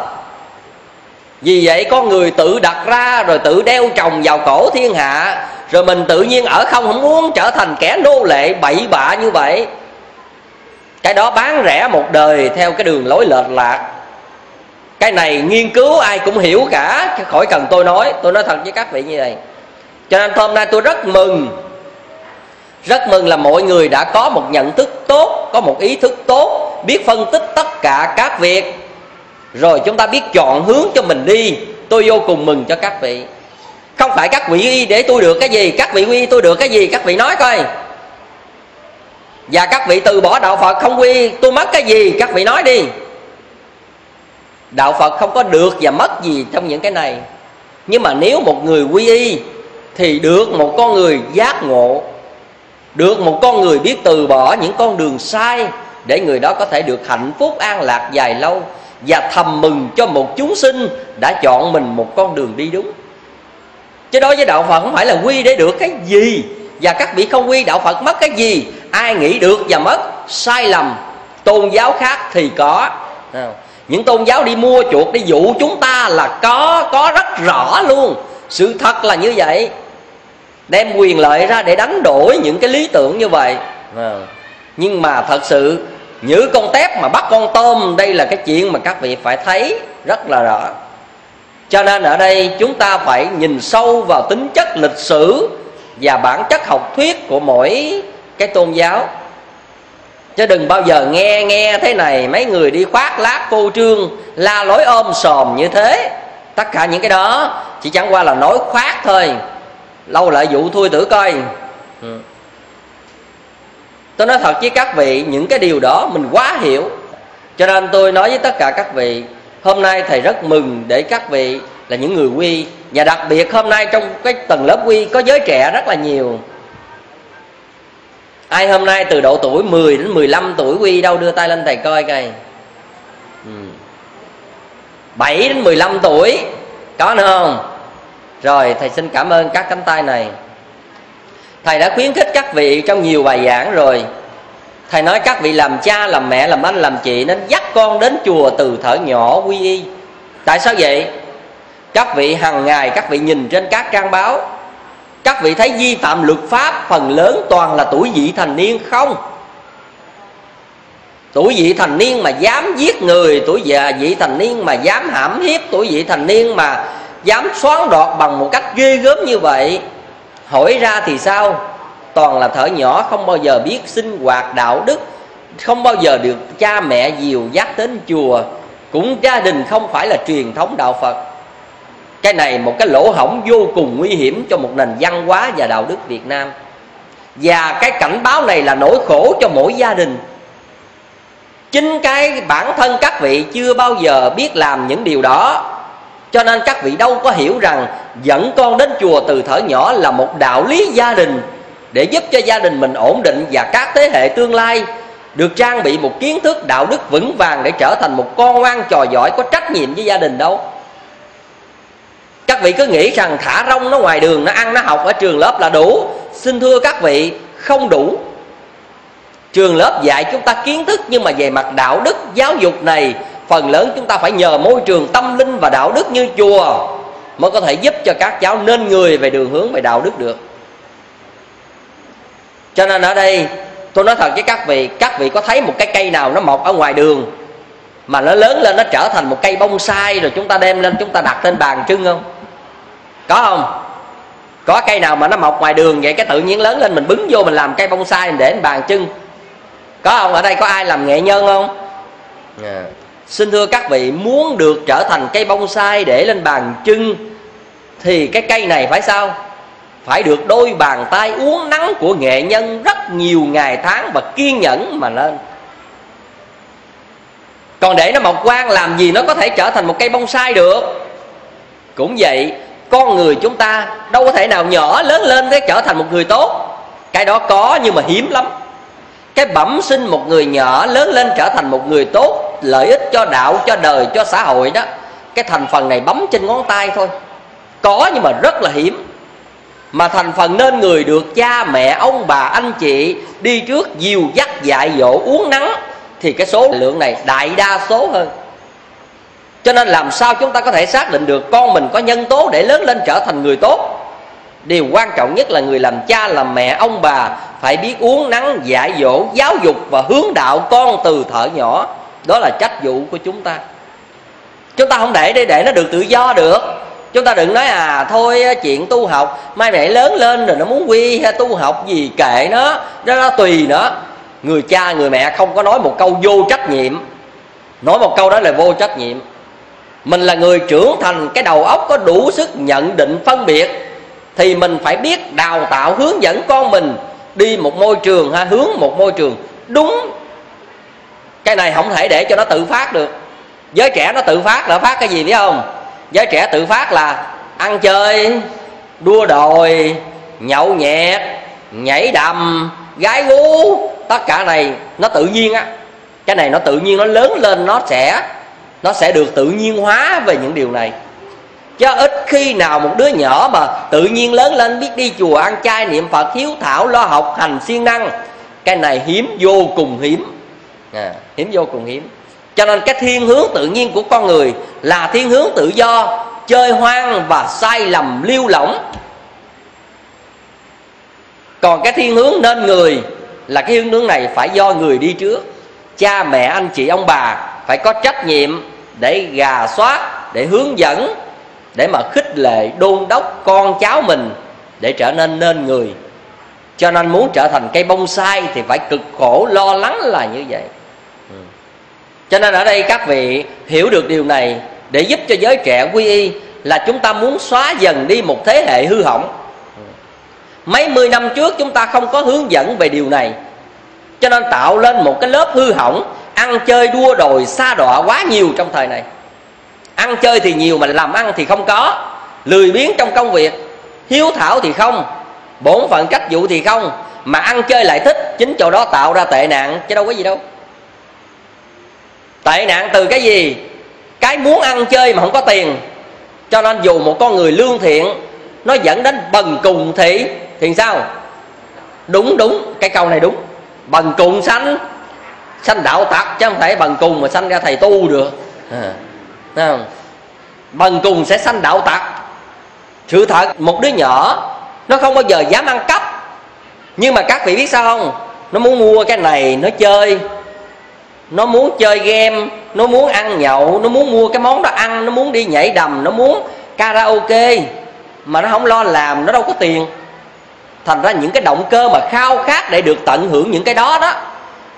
Vì vậy con người tự đặt ra, rồi tự đeo chồng vào cổ thiên hạ, rồi mình tự nhiên ở không không muốn trở thành kẻ nô lệ, bậy bạ như vậy. Cái đó bán rẻ một đời theo cái đường lối lệch lạc. Cái này nghiên cứu ai cũng hiểu cả chứ khỏi cần tôi nói. Tôi nói thật với các vị như vậy cho nên hôm nay tôi rất mừng. Rất mừng là mọi người đã có một nhận thức tốt, có một ý thức tốt, biết phân tích tất cả các việc. Rồi chúng ta biết chọn hướng cho mình đi. Tôi vô cùng mừng cho các vị. Không phải các vị y để tôi được cái gì, các vị quy tôi được cái gì, các vị nói coi. Và các vị từ bỏ đạo phật không quy tôi mất cái gì, các vị nói đi. Đạo phật không có được và mất gì trong những cái này. Nhưng mà nếu một người quy y thì được một con người giác ngộ, được một con người biết từ bỏ những con đường sai để người đó có thể được hạnh phúc, an lạc dài lâu và thầm mừng cho một chúng sinh đã chọn mình một con đường đi đúng. Chứ đối với đạo phật không phải là quy để được cái gì và các vị không quy, đạo phật mất cái gì? Ai nghĩ được và mất? Sai lầm. Tôn giáo khác thì có. Những tôn giáo đi mua chuộc, đi dụ chúng ta là có có rất rõ luôn. Sự thật là như vậy đem quyền lợi ra để đánh đổi những cái lý tưởng như vậy. Vâng. Nhưng mà thật sự như con tép mà bắt con tôm, đây là cái chuyện mà các vị phải thấy rất là rõ. Cho nên ở đây chúng ta phải nhìn sâu vào tính chất lịch sử và bản chất học thuyết của mỗi cái tôn giáo. Chứ đừng bao giờ nghe nghe thế này, mấy người đi khoác lác cô trương, la lối ôm sòm như thế. Tất cả những cái đó chỉ chẳng qua là nói khoác thôi lâu lại dụ thui tử coi. Ừ. tôi nói thật với các vị những cái điều đó mình quá hiểu. Cho nên tôi nói với tất cả các vị hôm nay thầy rất mừng để các vị là những người quy. Và đặc biệt hôm nay trong cái tầng lớp quy có giới trẻ rất là nhiều. Ai hôm nay từ độ tuổi 10 đến 15 tuổi quy đâu đưa tay lên thầy coi coi. Ừ. 7 đến 15 tuổi có nữa không rồi, thầy xin cảm ơn các cánh tay này. Thầy đã khuyến khích các vị trong nhiều bài giảng rồi. Thầy nói các vị làm cha, làm mẹ, làm anh, làm chị nên dắt con đến chùa từ thở nhỏ quy y. Tại sao vậy? Các vị hàng ngày, các vị nhìn trên các trang báo, các vị thấy vi phạm luật pháp phần lớn toàn là tuổi vị thành niên không? Tuổi vị thành niên mà dám giết người, tuổi già vị thành niên mà dám hãm hiếp, tuổi vị thành niên mà dám xoán đoạt bằng một cách ghê gớm như vậy, hỏi ra thì sao? Toàn là thở nhỏ, không bao giờ biết sinh hoạt đạo đức, không bao giờ được cha mẹ dìu dắt đến chùa. Cũng gia đình không phải là truyền thống đạo phật. Cái này một cái lỗ hổng vô cùng nguy hiểm cho một nền văn hóa và đạo đức việt nam. Và cái cảnh báo này là nỗi khổ cho mỗi gia đình. Chính cái bản thân các vị chưa bao giờ biết làm những điều đó cho nên các vị đâu có hiểu rằng dẫn con đến chùa từ thở nhỏ là một đạo lý gia đình để giúp cho gia đình mình ổn định và các thế hệ tương lai. Được trang bị một kiến thức đạo đức vững vàng để trở thành một con ngoan trò giỏi có trách nhiệm với gia đình đâu. Các vị cứ nghĩ rằng thả rong nó ngoài đường, nó ăn, nó học ở trường lớp là đủ. Xin thưa các vị, không đủ. Trường lớp dạy chúng ta kiến thức nhưng mà về mặt đạo đức, giáo dục này phần lớn chúng ta phải nhờ môi trường tâm linh và đạo đức như chùa mới có thể giúp cho các cháu nên người về đường hướng về đạo đức được. Cho nên ở đây, tôi nói thật với các vị các vị có thấy một cái cây nào nó mọc ở ngoài đường mà nó lớn lên, nó trở thành một cây bonsai rồi chúng ta đem lên, chúng ta đặt lên bàn trưng không? Có không? Có cây nào mà nó mọc ngoài đường vậy cái tự nhiên lớn lên mình bứng vô mình làm cây bonsai để lên bàn trưng? Có không? Ở đây có ai làm nghệ nhân không? Yeah. Xin thưa các vị, muốn được trở thành cây bonsai để lên bàn trưng thì cái cây này phải sao? Phải được đôi bàn tay uống nắng của nghệ nhân rất nhiều ngày tháng và kiên nhẫn mà lên. Còn để nó mọc quang, làm gì nó có thể trở thành một cây bonsai được? Cũng vậy, con người chúng ta đâu có thể nào nhỏ lớn lên để trở thành một người tốt. Cái đó có nhưng mà hiếm lắm. Cái bẩm sinh một người nhỏ lớn lên trở thành một người tốt lợi ích cho đạo, cho đời, cho xã hội đó, cái thành phần này bấm trên ngón tay thôi. Có nhưng mà rất là hiếm. Mà thành phần nên người được cha, mẹ, ông, bà, anh chị đi trước dìu dắt, dạy dỗ, uống nắng, thì cái số lượng này đại đa số hơn. Cho nên làm sao chúng ta có thể xác định được con mình có nhân tố để lớn lên trở thành người tốt? Điều quan trọng nhất là người làm cha, làm mẹ, ông, bà phải biết uống nắng, dạy dỗ, giáo dục và hướng đạo con từ thở nhỏ đó là trách vụ của chúng ta. Chúng ta không để để để nó được tự do được. Chúng ta đừng nói à thôi à, chuyện tu học mai mẹ lớn lên rồi nó muốn quy hay tu học gì kệ nó đó, nó tùy nó. Người cha người mẹ không có nói một câu vô trách nhiệm. Nói một câu đó là vô trách nhiệm. Mình là người trưởng thành cái đầu óc có đủ sức nhận định phân biệt thì mình phải biết đào tạo hướng dẫn con mình đi một môi trường ha hướng một môi trường đúng cái này không thể để cho nó tự phát được. Giới trẻ nó tự phát là phát cái gì biết không? Giới trẻ tự phát là ăn chơi đua đòi nhậu nhẹt nhảy đầm gái gú. Tất cả này nó tự nhiên á. Cái này nó tự nhiên nó lớn lên nó sẽ nó sẽ được tự nhiên hóa về những điều này. Chứ ít khi nào một đứa nhỏ mà tự nhiên lớn lên biết đi chùa ăn chay niệm phật hiếu thảo lo học hành siêng năng cái này hiếm vô cùng hiếm. À, hiếm vô cùng hiếm. Cho nên cái thiên hướng tự nhiên của con người là thiên hướng tự do, chơi hoang và sai lầm lưu lỏng. Còn cái thiên hướng nên người là cái thiên hướng này phải do người đi trước. Cha, mẹ, anh chị, ông bà phải có trách nhiệm để gà soát, để hướng dẫn, để mà khích lệ, đôn đốc con cháu mình để trở nên nên người. Cho nên muốn trở thành cây bonsai thì phải cực khổ lo lắng là như vậy cho nên ở đây các vị hiểu được điều này để giúp cho giới trẻ quy y là chúng ta muốn xóa dần đi một thế hệ hư hỏng. Mấy mươi năm trước chúng ta không có hướng dẫn về điều này. Cho nên tạo lên một cái lớp hư hỏng, ăn chơi đua đòi xa đọa quá nhiều trong thời này. Ăn chơi thì nhiều mà làm ăn thì không có. Lười biếng trong công việc, hiếu thảo thì không, bổn phận trách vụ thì không, mà ăn chơi lại thích, chính chỗ đó tạo ra tệ nạn chứ đâu có gì đâu tệ nạn từ cái gì? Cái muốn ăn chơi mà không có tiền. Cho nên dù một con người lương thiện nó dẫn đến bần cùng thị thì sao? Đúng đúng cái câu này đúng. Bần cùng sanh. Sanh đạo tặc chứ không thể bần cùng mà sanh ra thầy tu được. À, không? bần cùng sẽ sanh đạo tặc. Sự thật một đứa nhỏ nó không bao giờ dám ăn cắp. Nhưng mà các vị biết sao không? Nó muốn mua cái này nó chơi nó muốn chơi game, nó muốn ăn nhậu, nó muốn mua cái món đó ăn, nó muốn đi nhảy đầm, nó muốn karaoke. Mà nó không lo làm, nó đâu có tiền. Thành ra những cái động cơ mà khao khát để được tận hưởng những cái đó đó,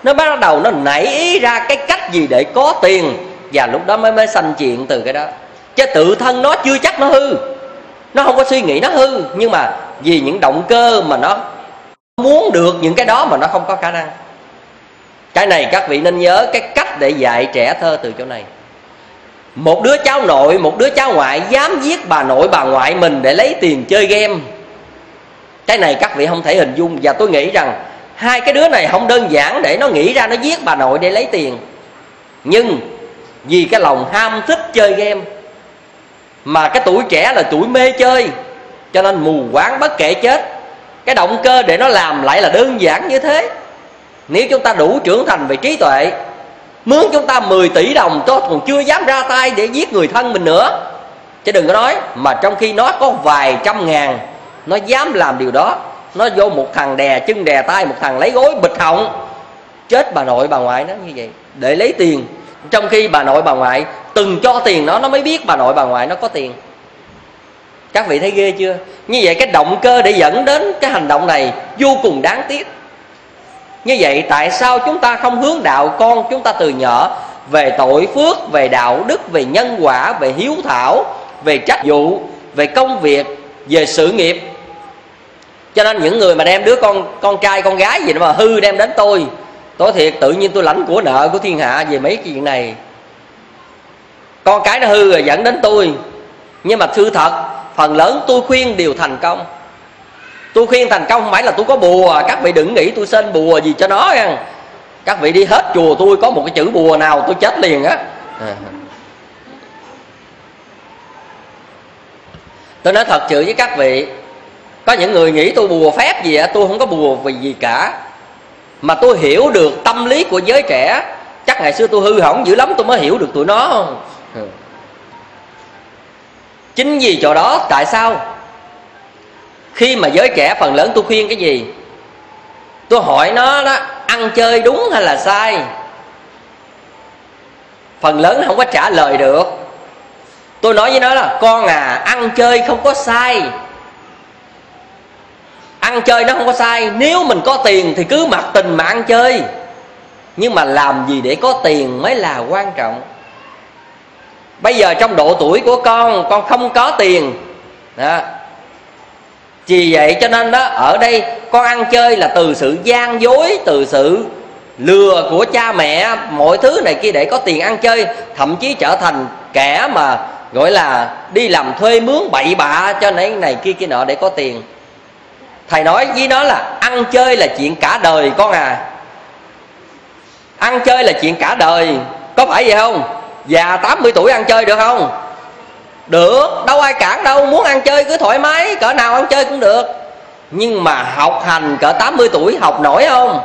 nó bắt đầu nó nảy ý ra cái cách gì để có tiền. Và lúc đó mới mới sanh chuyện từ cái đó. Chứ tự thân nó chưa chắc nó hư. Nó không có suy nghĩ nó hư. Nhưng mà vì những động cơ mà nó muốn được những cái đó mà nó không có khả năng cái này các vị nên nhớ cái cách để dạy trẻ thơ từ chỗ này. Một đứa cháu nội, một đứa cháu ngoại dám giết bà nội, bà ngoại mình để lấy tiền chơi game. Cái này các vị không thể hình dung. Và tôi nghĩ rằng hai cái đứa này không đơn giản để nó nghĩ ra nó giết bà nội để lấy tiền. Nhưng vì cái lòng ham thích chơi game, mà cái tuổi trẻ là tuổi mê chơi, cho nên mù quáng bất kể chết. Cái động cơ để nó làm lại là đơn giản như thế nếu chúng ta đủ trưởng thành về trí tuệ, mướn chúng ta 10 tỷ đồng tôi còn chưa dám ra tay để giết người thân mình nữa. Chứ đừng có nói, mà trong khi nó có vài trăm ngàn, nó dám làm điều đó, nó vô một thằng đè chân, đè tay một thằng lấy gối, bịch họng. Chết bà nội, bà ngoại nó như vậy, để lấy tiền. Trong khi bà nội, bà ngoại từng cho tiền nó nó mới biết bà nội, bà ngoại nó có tiền. Các vị thấy ghê chưa? Như vậy cái động cơ để dẫn đến cái hành động này vô cùng đáng tiếc như vậy, tại sao chúng ta không hướng đạo con chúng ta từ nhỏ về tội phước, về đạo đức, về nhân quả, về hiếu thảo, về trách vụ, về công việc, về sự nghiệp? Cho nên những người mà đem đứa con con trai, con gái gì mà hư đem đến tôi tôi thiệt tự nhiên tôi lãnh của nợ của thiên hạ về mấy chuyện này. Con cái nó hư rồi dẫn đến tôi. Nhưng mà thư thật, phần lớn tôi khuyên đều thành công tôi khuyên thành công không phải là tôi có bùa, các vị đừng nghĩ tôi xin bùa gì cho nó nha. Các vị đi hết chùa tôi, có một cái chữ bùa nào tôi chết liền á. Tôi nói thật sự với các vị, có những người nghĩ tôi bùa phép gì á, tôi không có bùa vì gì cả. Mà tôi hiểu được tâm lý của giới trẻ, chắc ngày xưa tôi hư hỏng dữ lắm, tôi mới hiểu được tụi nó không? Chính vì chỗ đó, tại sao khi mà giới trẻ phần lớn tôi khuyên cái gì? Tôi hỏi nó đó, ăn chơi đúng hay là sai? Phần lớn không có trả lời được. Tôi nói với nó là, con à ăn chơi không có sai. Ăn chơi nó không có sai. Nếu mình có tiền thì cứ mặc tình mà ăn chơi. Nhưng mà làm gì để có tiền mới là quan trọng. Bây giờ trong độ tuổi của con con không có tiền. Đó vì vậy cho nên đó, ở đây con ăn chơi là từ sự gian dối, từ sự lừa của cha mẹ, mọi thứ này kia để có tiền ăn chơi, thậm chí trở thành kẻ mà gọi là đi làm thuê mướn bậy bạ cho nấy này kia kia nọ để có tiền. Thầy nói với nó là ăn chơi là chuyện cả đời con à. Ăn chơi là chuyện cả đời, có phải vậy không? Già 80 tuổi ăn chơi được không? Được, đâu ai cản đâu, muốn ăn chơi cứ thoải mái, cỡ nào ăn chơi cũng được. Nhưng mà học hành cỡ 80 tuổi, học nổi không?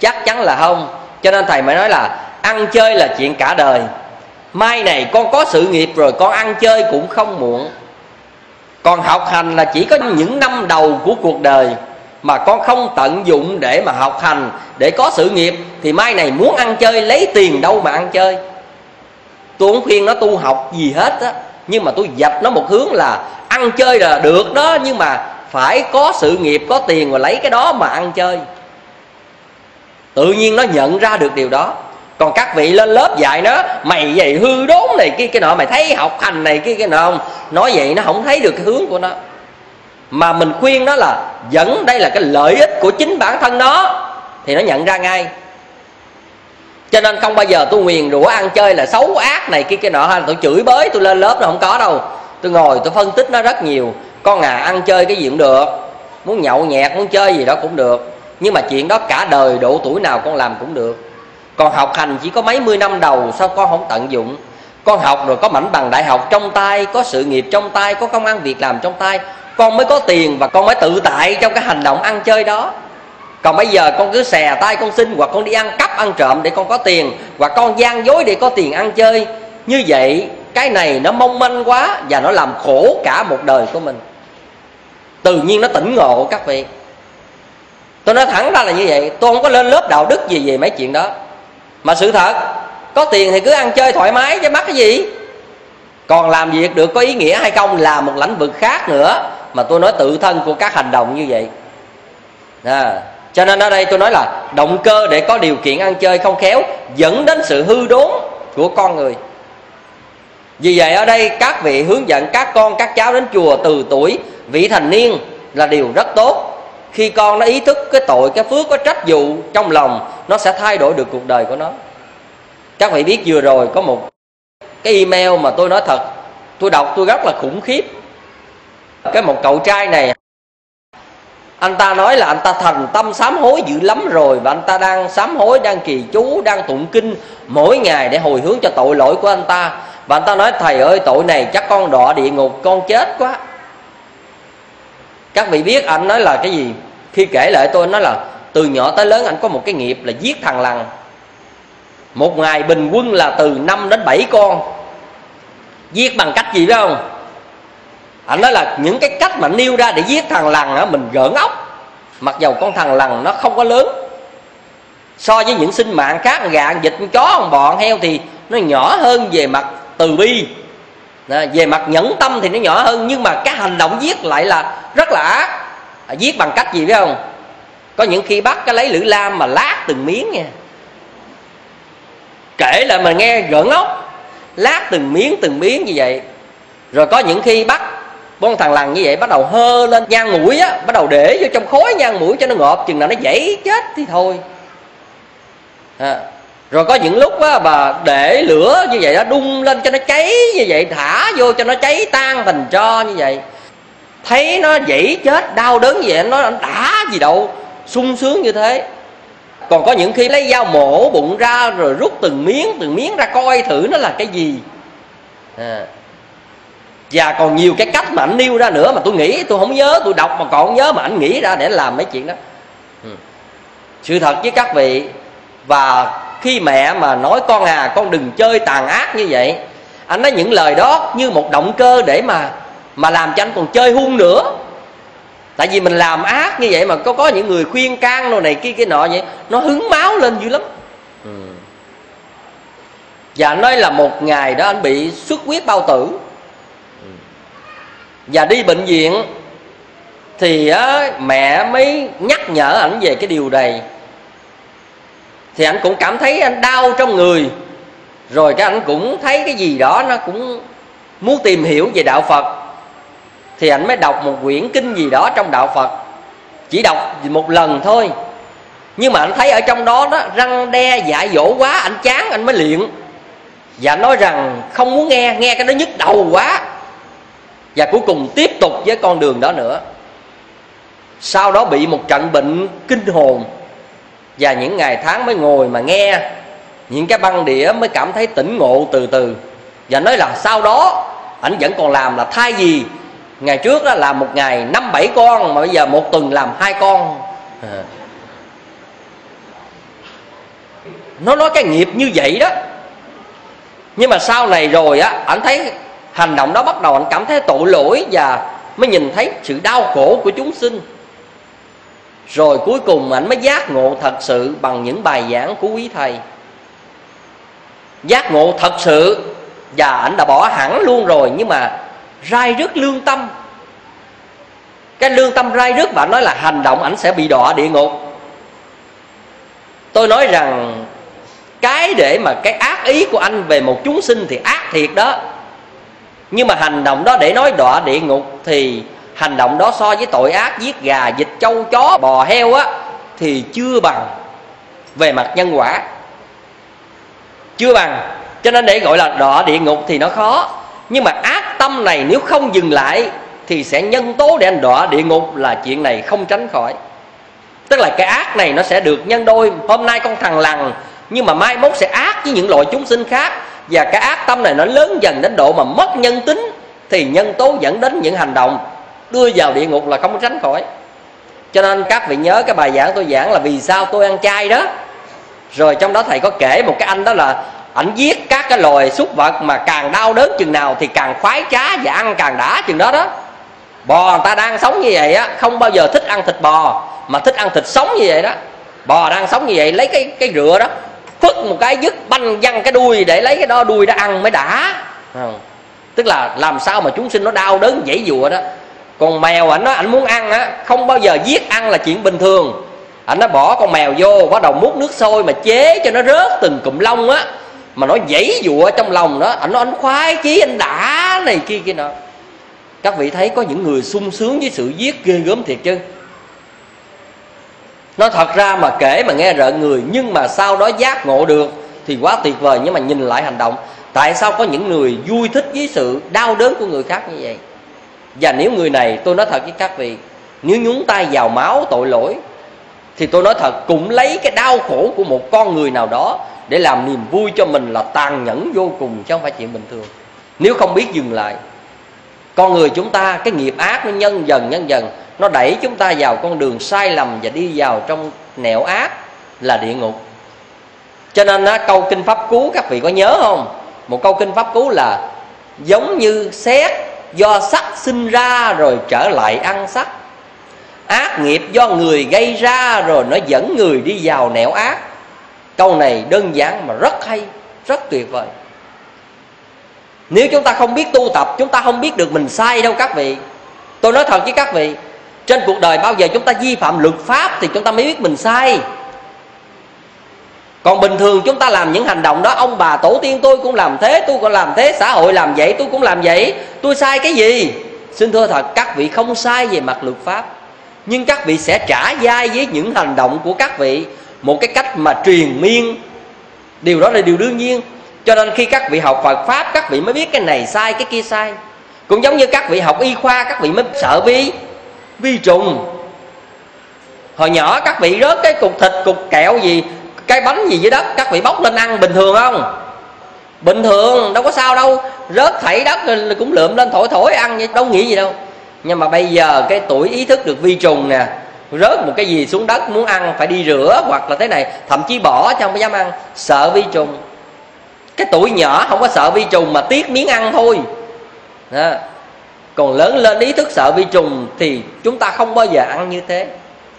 Chắc chắn là không. Cho nên thầy mới nói là ăn chơi là chuyện cả đời. Mai này con có sự nghiệp rồi, con ăn chơi cũng không muộn. Còn học hành là chỉ có những năm đầu của cuộc đời mà con không tận dụng để mà học hành. Để có sự nghiệp thì mai này muốn ăn chơi, lấy tiền đâu mà ăn chơi. Tôi không khuyên nó tu học gì hết á nhưng mà tôi dập nó một hướng là ăn chơi là được đó, nhưng mà phải có sự nghiệp, có tiền và lấy cái đó mà ăn chơi. Tự nhiên nó nhận ra được điều đó. Còn các vị lên lớp dạy nó, mày vậy hư đốn này kia cái nọ, mày thấy học hành này kia cái nọ không? Nói vậy nó không thấy được cái hướng của nó. Mà mình khuyên nó là, dẫn đây là cái lợi ích của chính bản thân nó. Thì nó nhận ra ngay cho nên không bao giờ tôi nguyền rủa ăn chơi là xấu ác này, kia kia nọ hay là tôi chửi bới, tôi lên lớp nó không có đâu. Tôi ngồi, tôi phân tích nó rất nhiều. Con à ăn chơi cái gì cũng được. Muốn nhậu nhẹt, muốn chơi gì đó cũng được. Nhưng mà chuyện đó cả đời độ tuổi nào con làm cũng được. Còn học hành chỉ có mấy mươi năm đầu, sao con không tận dụng? Con học rồi có mảnh bằng đại học trong tay, có sự nghiệp trong tay, có công ăn việc làm trong tay. Con mới có tiền và con mới tự tại trong cái hành động ăn chơi đó còn bây giờ con cứ xè tay con xin hoặc con đi ăn cắp ăn trộm để con có tiền hoặc con gian dối để có tiền ăn chơi. Như vậy cái này nó mong manh quá và nó làm khổ cả một đời của mình. Tự nhiên nó tỉnh ngộ các vị. Tôi nói thẳng ra là như vậy tôi không có lên lớp đạo đức gì về mấy chuyện đó. Mà sự thật có tiền thì cứ ăn chơi thoải mái chứ mắc cái gì. Còn làm việc được có ý nghĩa hay không là một lĩnh vực khác nữa. Mà tôi nói tự thân của các hành động như vậy. À, cho nên ở đây tôi nói là động cơ để có điều kiện ăn chơi không khéo dẫn đến sự hư đốn của con người. Vì vậy ở đây các vị hướng dẫn các con, các cháu đến chùa từ tuổi vị thành niên là điều rất tốt. Khi con nó ý thức cái tội, cái phước có trách vụ trong lòng, nó sẽ thay đổi được cuộc đời của nó. Các vị biết vừa rồi có một cái email mà tôi nói thật, tôi đọc tôi rất là khủng khiếp. Cái một cậu trai này anh ta nói là anh ta thành tâm sám hối dữ lắm rồi và anh ta đang sám hối, đang kỳ chú, đang tụng kinh mỗi ngày để hồi hướng cho tội lỗi của anh ta. Và anh ta nói, thầy ơi, tội này chắc con đọa địa ngục, con chết quá. Các vị biết anh nói là cái gì? Khi kể lại tôi nói là từ nhỏ tới lớn anh có một cái nghiệp là giết thằng lằn. Một ngày bình quân là từ 5 đến 7 con. Giết bằng cách gì phải không? Anh nói là những cái cách mà nêu ra để giết thằng lằn á mình gỡn ốc. Mặc dầu con thằng lằn nó không có lớn. So với những sinh mạng khác gà vịt chó con bọn heo thì nó nhỏ hơn về mặt từ bi. Về mặt nhẫn tâm thì nó nhỏ hơn nhưng mà cái hành động giết lại là rất là ác. À, giết bằng cách gì biết không? Có những khi bắt cái lấy lưỡi lam mà lát từng miếng nha. Kể lại mà nghe gỡ ốc lát từng miếng từng miếng như vậy. Rồi có những khi bắt bon thằng lằn như vậy bắt đầu hơ lên, nhang mũi á, bắt đầu để vô trong khối nhang mũi cho nó ngọt chừng nào nó dãy chết thì thôi à. rồi có những lúc á, bà để lửa như vậy đó đun lên cho nó cháy như vậy, thả vô cho nó cháy tan thành tro như vậy thấy nó dãy chết, đau đớn như vậy, nó đã gì đâu, sung sướng như thế còn có những khi lấy dao mổ bụng ra, rồi rút từng miếng từng miếng ra coi thử nó là cái gì à và còn nhiều cái cách mà anh nêu ra nữa mà tôi nghĩ tôi không nhớ tôi đọc mà còn không nhớ mà anh nghĩ ra để làm mấy chuyện đó ừ. sự thật với các vị và khi mẹ mà nói con à con đừng chơi tàn ác như vậy anh nói những lời đó như một động cơ để mà mà làm cho anh còn chơi hung nữa tại vì mình làm ác như vậy mà có có những người khuyên can đồ này kia kia nọ vậy nó hứng máu lên dữ lắm ừ. và anh nói là một ngày đó anh bị xuất huyết bao tử và đi bệnh viện thì á, mẹ mới nhắc nhở ảnh về cái điều này. Thì anh cũng cảm thấy anh đau trong người. Rồi cái anh cũng thấy cái gì đó nó cũng muốn tìm hiểu về đạo phật. Thì anh mới đọc một quyển kinh gì đó trong đạo phật. Chỉ đọc một lần thôi. Nhưng mà anh thấy ở trong đó đó răng đe dạy dỗ quá anh chán anh mới luyện. Và nói rằng không muốn nghe nghe cái đó nhức đầu quá và cuối cùng tiếp tục với con đường đó nữa. Sau đó bị một trận bệnh kinh hồn. Và những ngày tháng mới ngồi mà nghe, những cái băng đĩa mới cảm thấy tỉnh ngộ từ từ. Và nói là sau đó, ảnh vẫn còn làm là thay vì ngày trước đó làm một ngày năm bảy con, mà bây giờ một tuần làm hai con. À. nó nói cái nghiệp như vậy đó. Nhưng mà sau này rồi á anh thấy hành động đó bắt đầu anh cảm thấy tội lỗi và mới nhìn thấy sự đau khổ của chúng sinh. Rồi cuối cùng anh mới giác ngộ thật sự bằng những bài giảng của quý thầy. Giác ngộ thật sự và anh đã bỏ hẳn luôn rồi, nhưng mà rai rứt lương tâm. Cái lương tâm rai rứt bạn nói là hành động ảnh sẽ bị đọa địa ngục. Tôi nói rằng cái để mà cái ác ý của anh về một chúng sinh thì ác thiệt đó nhưng mà hành động đó để nói đọa địa ngục thì hành động đó so với tội ác, giết gà dịch trâu, chó, bò, heo á, thì chưa bằng về mặt nhân quả. Chưa bằng. Cho nên để gọi là đọa địa ngục thì nó khó. Nhưng mà ác tâm này nếu không dừng lại thì sẽ nhân tố để anh đọa địa ngục là chuyện này không tránh khỏi. Tức là cái ác này nó sẽ được nhân đôi. Hôm nay con thằng lằn, nhưng mà mai mốt sẽ ác với những loại chúng sinh khác và cái ác tâm này nó lớn dần đến độ mà mất nhân tính, thì nhân tố dẫn đến những hành động đưa vào địa ngục là không có tránh khỏi. Cho nên các vị nhớ cái bài giảng tôi giảng là vì sao tôi ăn chay đó. Rồi trong đó thầy có kể một cái anh đó là ảnh giết các cái loài súc vật mà càng đau đớn chừng nào thì càng khoái trá và ăn càng đã chừng đó đó. Bò người ta đang sống như vậy á, không bao giờ thích ăn thịt bò, mà thích ăn thịt sống như vậy đó. Bò đang sống như vậy, lấy cái cái rửa đó phất một cái dứt, banh văng cái đuôi, để lấy cái đó đuôi đó ăn mới đã. Không? tức là làm sao mà chúng sinh nó đau đớn dãy dụa đó. Còn mèo ảnh nó ảnh muốn ăn á, không bao giờ giết ăn là chuyện bình thường. Ảnh nó bỏ con mèo vô bắt đầu múc nước sôi mà chế cho nó rớt từng cụm lông á, mà nó dãy dụa trong lòng đó. Ảnh nó anh khoái chí, anh đã này kia kia nọ. Các vị thấy có những người sung sướng với sự giết ghê gớm thiệt chứ? Nó thật ra mà kể mà nghe rợn người, nhưng mà sau đó giác ngộ được thì quá tuyệt vời, nhưng mà nhìn lại hành động. Tại sao có những người vui thích với sự đau đớn của người khác như vậy? Và nếu người này, tôi nói thật với các vị, nếu nhúng tay vào máu tội lỗi, thì tôi nói thật cũng lấy cái đau khổ của một con người nào đó để làm niềm vui cho mình là tàn nhẫn vô cùng, chứ không phải chuyện bình thường. Nếu không biết dừng lại con người chúng ta cái nghiệp ác nó nhân dần nhân dần. Nó đẩy chúng ta vào con đường sai lầm và đi vào trong nẻo ác là địa ngục. Cho nên á, câu kinh pháp cú các vị có nhớ không? Một câu kinh pháp cú là giống như xét do sắc sinh ra rồi trở lại ăn sắc. Ác nghiệp do người gây ra rồi nó dẫn người đi vào nẻo ác. Câu này đơn giản mà rất hay rất tuyệt vời nếu chúng ta không biết tu tập, chúng ta không biết được mình sai đâu các vị. Tôi nói thật với các vị, trên cuộc đời bao giờ chúng ta vi phạm luật pháp thì chúng ta mới biết mình sai. Còn bình thường chúng ta làm những hành động đó, ông bà tổ tiên tôi cũng làm thế, tôi cũng làm thế, xã hội làm vậy, tôi cũng làm vậy. Tôi sai cái gì? Xin thưa thật, các vị không sai về mặt luật pháp. Nhưng các vị sẽ trả dai với những hành động của các vị một cái cách mà truyền miên. Điều đó là điều đương nhiên cho nên khi các vị học Phật pháp, các vị mới biết cái này sai, cái kia sai. Cũng giống như các vị học y khoa, các vị mới sợ vi vi trùng. Hồi nhỏ các vị rớt cái cục thịt, cục kẹo gì, cái bánh gì dưới đất, các vị bóc lên ăn bình thường không? Bình thường, đâu có sao đâu. Rớt thảy đất rồi cũng lượm lên, thổi thổi, ăn vậy đâu nghĩ gì đâu. Nhưng mà bây giờ cái tuổi ý thức được vi trùng nè, rớt một cái gì xuống đất muốn ăn phải đi rửa hoặc là thế này, thậm chí bỏ trong không dám ăn, sợ vi trùng cái tuổi nhỏ không có sợ vi trùng mà tiếc miếng ăn thôi. Đó. còn lớn lên ý thức sợ vi trùng thì chúng ta không bao giờ ăn như thế.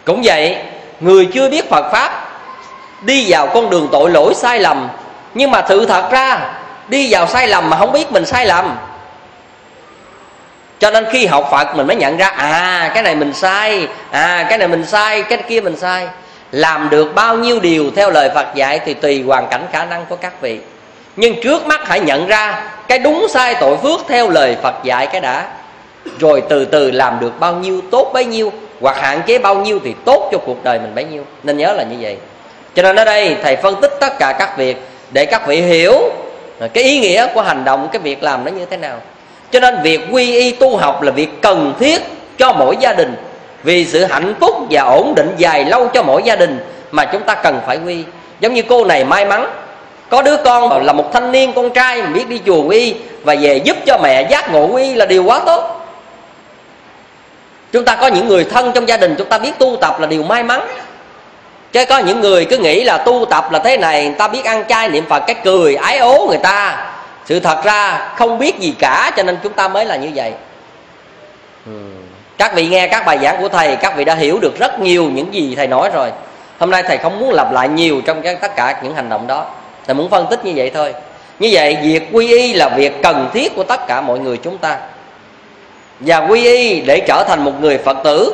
Cũng vậy, người chưa biết phật pháp đi vào con đường tội lỗi sai lầm. Nhưng mà sự thật ra, đi vào sai lầm mà không biết mình sai lầm. Cho nên khi học phật mình mới nhận ra à cái này mình sai à cái này mình sai, cái kia mình sai. Làm được bao nhiêu điều theo lời phật dạy thì tùy hoàn cảnh khả năng của các vị nhưng trước mắt hãy nhận ra cái đúng sai tội phước theo lời phật dạy cái đã. Rồi từ từ làm được bao nhiêu, tốt bấy nhiêu, hoặc hạn chế bao nhiêu thì tốt cho cuộc đời mình bấy nhiêu. Nên nhớ là như vậy. Cho nên ở đây thầy phân tích tất cả các việc để các vị hiểu cái ý nghĩa của hành động, cái việc làm nó như thế nào. Cho nên việc quy y tu học là việc cần thiết cho mỗi gia đình. Vì sự hạnh phúc và ổn định dài lâu cho mỗi gia đình mà chúng ta cần phải quy. Giống như cô này may mắn có đứa con là một thanh niên con trai mà biết đi chùa quy và về giúp cho mẹ giác ngộ quy là điều quá tốt. Chúng ta có những người thân trong gia đình chúng ta biết tu tập là điều may mắn. Chứ có những người cứ nghĩ là tu tập là thế này, người ta biết ăn chay niệm phật, cái cười, ái ố người ta. Sự thật ra không biết gì cả, cho nên chúng ta mới là như vậy. Các vị nghe các bài giảng của thầy, các vị đã hiểu được rất nhiều những gì thầy nói rồi. Hôm nay thầy không muốn lặp lại nhiều trong tất cả những hành động đó thầy muốn phân tích như vậy thôi. Như vậy, việc quy y là việc cần thiết của tất cả mọi người chúng ta. Và quy y để trở thành một người phật tử.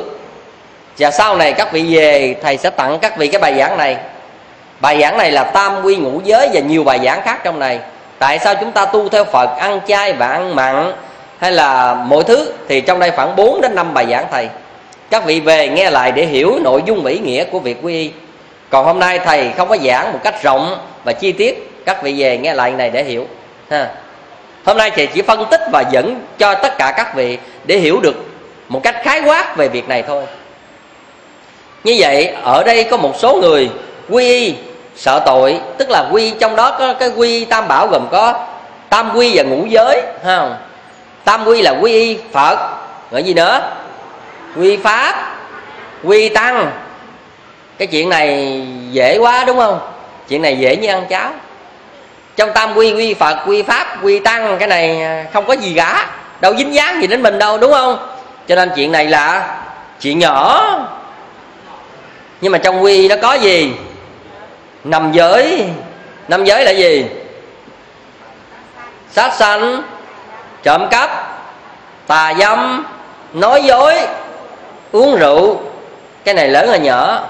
Và sau này các vị về, thầy sẽ tặng các vị cái bài giảng này. Bài giảng này là tam quy ngũ giới và nhiều bài giảng khác trong này. Tại sao chúng ta tu theo phật, ăn chay và ăn mặn, hay là mọi thứ? Thì trong đây khoảng 4 đến 5 bài giảng thầy. Các vị về nghe lại để hiểu nội dung và ý nghĩa của việc quy y còn hôm nay thầy không có giảng một cách rộng và chi tiết, các vị về nghe lại này để hiểu, ha. Hôm nay thầy chỉ phân tích và dẫn cho tất cả các vị để hiểu được một cách khái quát về việc này thôi. Như vậy, ở đây có một số người quy y, sợ tội, tức là quy trong đó có cái quy tam bảo gồm có tam quy và ngũ giới không tam quy là quy y phật rồi gì nữa? Quy pháp, quy tăng cái chuyện này dễ quá, đúng không? Chuyện này dễ như ăn cháo. Trong tam quy quy phật, quy pháp, quy tăng, cái này không có gì cả. Đâu dính dáng gì đến mình đâu, đúng không? Cho nên chuyện này là chuyện nhỏ. Nhưng mà trong quy nó có gì? Nằm giới. Năm giới là gì? Sát sanh, trộm cắp, tà dâm, nói dối, uống rượu. Cái này lớn là nhỏ?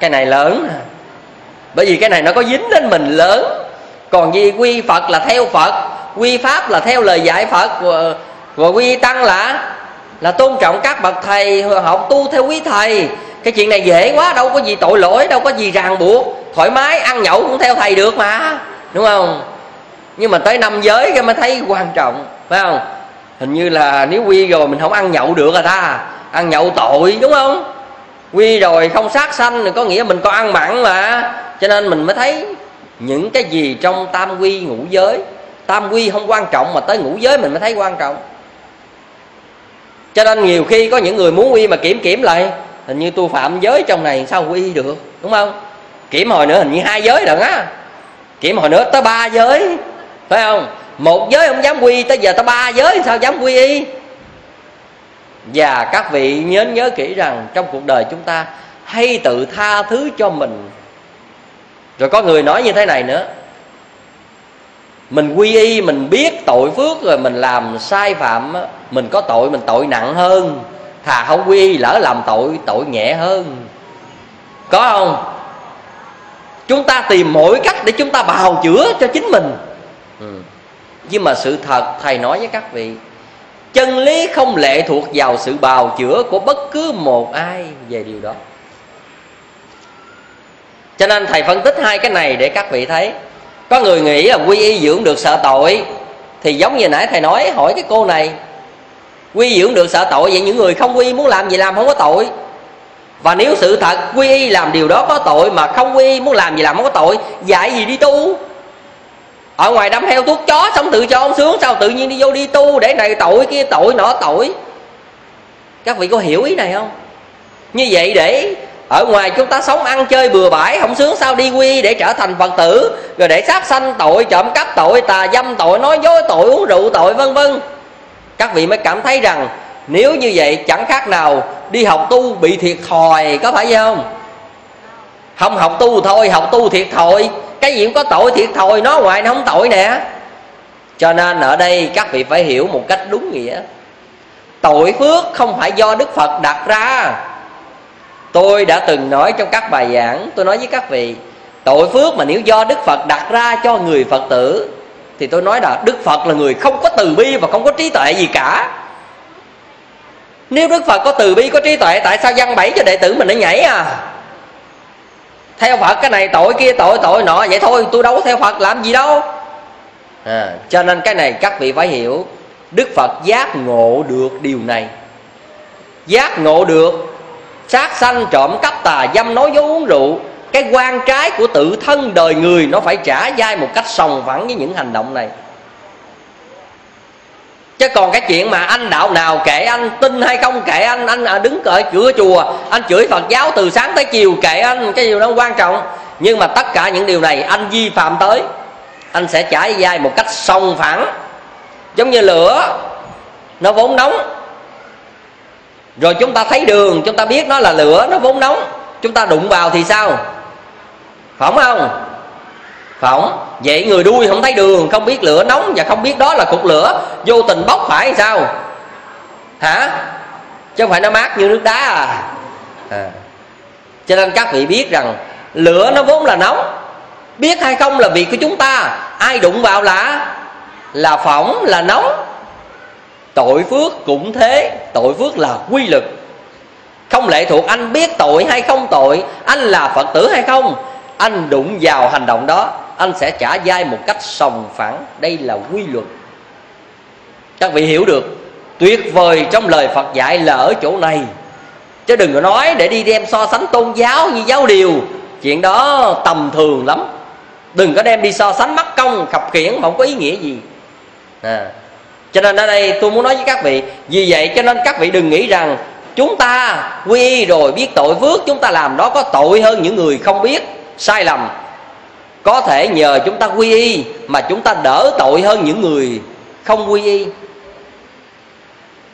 Cái này lớn bởi vì cái này nó có dính đến mình lớn. Còn gì quy phật là theo phật, quy pháp là theo lời dạy phật, và quy tăng là là tôn trọng các bậc thầy học tu theo quý thầy. Cái chuyện này dễ quá, đâu có gì tội lỗi, đâu có gì ràng buộc. Thoải mái, ăn nhậu cũng theo thầy được mà, đúng không? Nhưng mà tới năm giới cái mới thấy quan trọng, phải không? Hình như là nếu quy rồi mình không ăn nhậu được rồi ta. Ăn nhậu tội, đúng không? Quy rồi không sát sanh thì có nghĩa mình có ăn mặn mà. Cho nên mình mới thấy những cái gì trong tam quy ngũ giới. Tam quy không quan trọng mà tới ngũ giới mình mới thấy quan trọng. Cho nên nhiều khi có những người muốn quy mà kiểm kiểm lại, hình như tôi phạm giới trong này sao quy được, đúng không? Kiểm hồi nữa hình như hai giới lận á. Kiểm hồi nữa tới ba giới, phải không? Một giới không dám quy, tới giờ tới ba giới sao dám quy y? Và các vị nhớ nhớ kỹ rằng trong cuộc đời chúng ta hay tự tha thứ cho mình. Rồi có người nói như thế này nữa. Mình quy y, mình biết tội phước rồi mình làm sai phạm mình có tội, mình tội nặng hơn. Thà không quy y, lỡ làm tội tội nhẹ hơn. Có không? Chúng ta tìm mọi cách để chúng ta bào chữa cho chính mình. Ừ. nhưng mà sự thật thầy nói với các vị chân lý không lệ thuộc vào sự bào chữa của bất cứ một ai về điều đó. Cho nên thầy phân tích hai cái này để các vị thấy. Có người nghĩ là quy y dưỡng được sợ tội, thì giống như nãy thầy nói, hỏi cái cô này, quy dưỡng được sợ tội vậy những người không quy muốn làm gì làm không có tội. Và nếu sự thật quy y làm điều đó có tội mà không quy y muốn làm gì làm không có tội, dạy gì đi tu? Ở ngoài đâm heo thuốc chó sống tự cho ông sướng sao tự nhiên đi vô đi tu, để này tội kia tội nọ tội. Các vị có hiểu ý này không? Như vậy để ở ngoài chúng ta sống ăn chơi bừa bãi, không sướng sao đi quy để trở thành phật tử, rồi để sát sanh tội, trộm cắp tội, tà dâm tội, nói dối tội, uống rượu tội, vân vân. Các vị mới cảm thấy rằng, nếu như vậy, chẳng khác nào đi học tu bị thiệt thòi, có phải vậy không? Không học tu thôi, học tu thiệt thòi cái gì cũng có tội thiệt thòi nó ngoài nó không tội nè. Cho nên ở đây các vị phải hiểu một cách đúng nghĩa. Tội phước không phải do đức phật đặt ra. Tôi đã từng nói trong các bài giảng, tôi nói với các vị, tội phước mà nếu do đức phật đặt ra cho người phật tử, thì tôi nói là đức phật là người không có từ bi và không có trí tuệ gì cả. Nếu đức phật có từ bi, có trí tuệ, tại sao văn bảy cho đệ tử mình nó nhảy à? Theo phật cái này tội kia tội tội nọ. Vậy thôi tôi đâu có theo phật làm gì đâu. À, cho nên cái này các vị phải hiểu. Đức phật giác ngộ được điều này. Giác ngộ được. Sát sanh trộm cắp tà dâm nói dối uống rượu. Cái quan trái của tự thân đời người nó phải trả dai một cách sòng phẳng với những hành động này chứ còn cái chuyện mà anh đạo nào kệ anh tin hay không kệ anh anh à, đứng ở cửa chùa anh chửi phật giáo từ sáng tới chiều kệ anh cái điều đó quan trọng. Nhưng mà tất cả những điều này anh vi phạm tới anh sẽ trả dai một cách sòng phẳng. Giống như lửa nó vốn nóng. Rồi chúng ta thấy đường chúng ta biết nó là lửa nó vốn nóng. Chúng ta đụng vào thì sao? Phải không phỏng vậy người đuôi không thấy đường không biết lửa nóng và không biết đó là cục lửa vô tình bốc phải sao? Hả? Chứ không phải nó mát như nước đá à, à. cho nên các vị biết rằng lửa nó vốn là nóng. Biết hay không là việc của chúng ta. Ai đụng vào là là phỏng là nóng. Tội phước cũng thế tội phước là quy lực không lệ thuộc anh biết tội hay không tội anh là phật tử hay không anh đụng vào hành động đó anh sẽ trả dai một cách sòng phẳng. Đây là quy luật. Các vị hiểu được, tuyệt vời trong lời phật dạy là ở chỗ này. Chứ đừng có nói để đi đem so sánh tôn giáo như giáo điều. Chuyện đó tầm thường lắm. Đừng có đem đi so sánh mắc công, khập khiển mà không có ý nghĩa gì. À. cho nên ở đây tôi muốn nói với các vị, vì vậy cho nên các vị đừng nghĩ rằng chúng ta quy y rồi biết tội phước, chúng ta làm đó có tội hơn những người không biết, sai lầm có thể nhờ chúng ta quy y mà chúng ta đỡ tội hơn những người không quy y.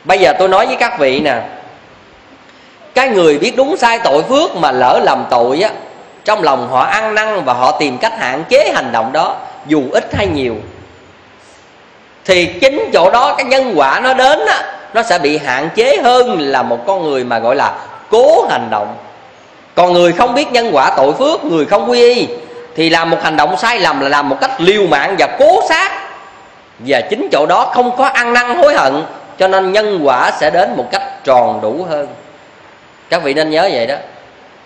Bây giờ tôi nói với các vị nè, cái người biết đúng sai tội phước mà lỡ làm tội á, trong lòng họ ăn năn và họ tìm cách hạn chế hành động đó, dù ít hay nhiều, thì chính chỗ đó cái nhân quả nó đến á, nó sẽ bị hạn chế hơn là một con người mà gọi là cố hành động. Còn người không biết nhân quả tội phước, người không quy y thì làm một hành động sai lầm là làm một cách liều mạng và cố sát. Và chính chỗ đó không có ăn năn hối hận cho nên nhân quả sẽ đến một cách tròn đủ hơn. Các vị nên nhớ vậy đó.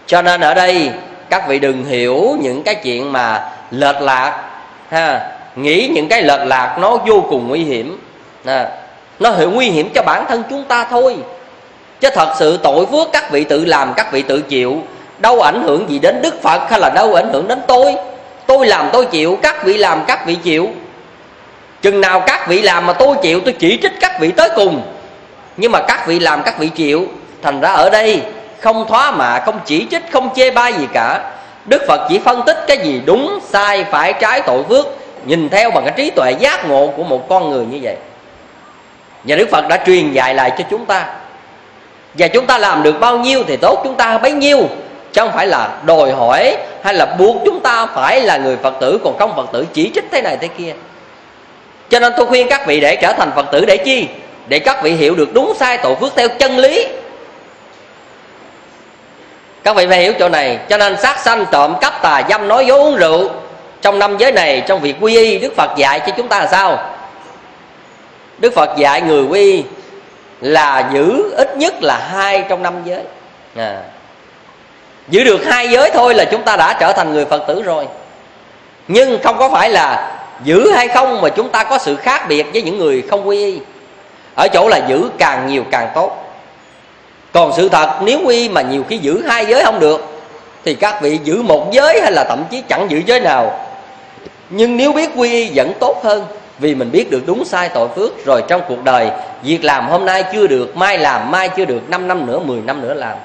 Cho nên ở đây các vị đừng hiểu những cái chuyện mà lệch lạc ha. Nghĩ những cái lệch lạc nó vô cùng nguy hiểm à, nó hiểu nguy hiểm cho bản thân chúng ta thôi. Chứ thật sự tội phước các vị tự làm các vị tự chịu đâu ảnh hưởng gì đến đức phật hay là đâu ảnh hưởng đến tôi? Tôi làm tôi chịu, các vị làm các vị chịu. Chừng nào các vị làm mà tôi chịu, tôi chỉ trích các vị tới cùng. Nhưng mà các vị làm các vị chịu, thành ra ở đây không thoá mạ, không chỉ trích, không chê bai gì cả. Đức phật chỉ phân tích cái gì đúng, sai, phải, trái, tội phước, nhìn theo bằng cái trí tuệ giác ngộ của một con người như vậy. Và đức phật đã truyền dạy lại cho chúng ta. Và chúng ta làm được bao nhiêu thì tốt, chúng ta bấy nhiêu chứ không phải là đòi hỏi hay là buộc chúng ta phải là người phật tử, còn không phật tử chỉ trích thế này thế kia. Cho nên tôi khuyên các vị để trở thành phật tử để chi? Để các vị hiểu được đúng sai tội phước theo chân lý. Các vị phải hiểu chỗ này. Cho nên sát sanh trộm cắp tà dâm nói dối uống rượu, trong năm giới này, trong việc quy y, đức phật dạy cho chúng ta là sao? Đức phật dạy người quy y là giữ ít nhất là hai trong năm giới. À giữ được hai giới thôi là chúng ta đã trở thành người phật tử rồi. Nhưng không có phải là giữ hay không mà chúng ta có sự khác biệt với những người không quy y. Ở chỗ là giữ càng nhiều càng tốt. Còn sự thật, nếu quy mà nhiều khi giữ hai giới không được, thì các vị giữ một giới hay là thậm chí chẳng giữ giới nào. Nhưng nếu biết quy y vẫn tốt hơn, vì mình biết được đúng sai tội phước, rồi trong cuộc đời, việc làm hôm nay chưa được, mai làm, mai chưa được 5 năm nữa 10 năm nữa làm.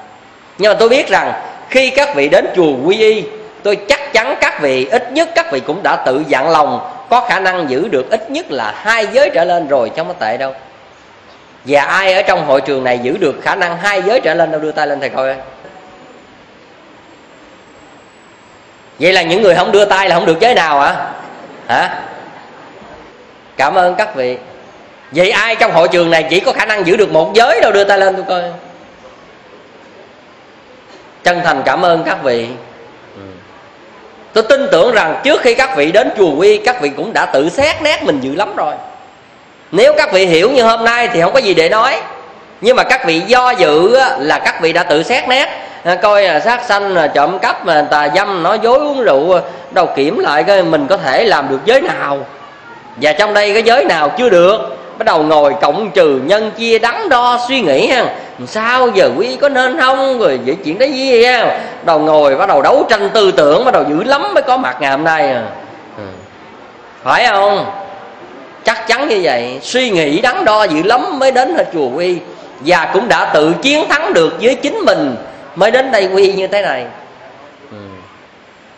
Nhưng mà tôi biết rằng khi các vị đến chùa quy y, tôi chắc chắn các vị, ít nhất các vị cũng đã tự dặn lòng, có khả năng giữ được ít nhất là hai giới trở lên rồi chứ không có tệ đâu. Và ai ở trong hội trường này giữ được khả năng hai giới trở lên đâu? Đưa tay lên thầy coi vậy là những người không đưa tay là không được giới nào hả? Hả? Cảm ơn các vị. Vậy ai trong hội trường này chỉ có khả năng giữ được một giới đâu? Đưa tay lên tôi coi chân thành cảm ơn các vị. Ừ. Tôi tin tưởng rằng trước khi các vị đến chùa quy, các vị cũng đã tự xét nét mình dữ lắm rồi. Nếu các vị hiểu như hôm nay thì không có gì để nói. Nhưng mà các vị do dự là các vị đã tự xét nét. À, coi là sát sanh là trộm cắp mà tà dâm, nói dối uống rượu à, đầu kiểm lại coi mình có thể làm được giới nào. Và trong đây cái giới nào chưa được? Bắt đầu ngồi cộng trừ nhân chia đắn đo suy nghĩ ha. Sao giờ quy có nên không? Rồi vậy chuyện đó gì ha? Đầu ngồi, bắt đầu đấu tranh tư tưởng, bắt đầu dữ lắm mới có mặt ngày hôm nay à. Ừ. phải không? Chắc chắn như vậy. Suy nghĩ đắn đo dữ lắm mới đến hết chùa quy. Và cũng đã tự chiến thắng được với chính mình mới đến đây quy như thế này. Ừ.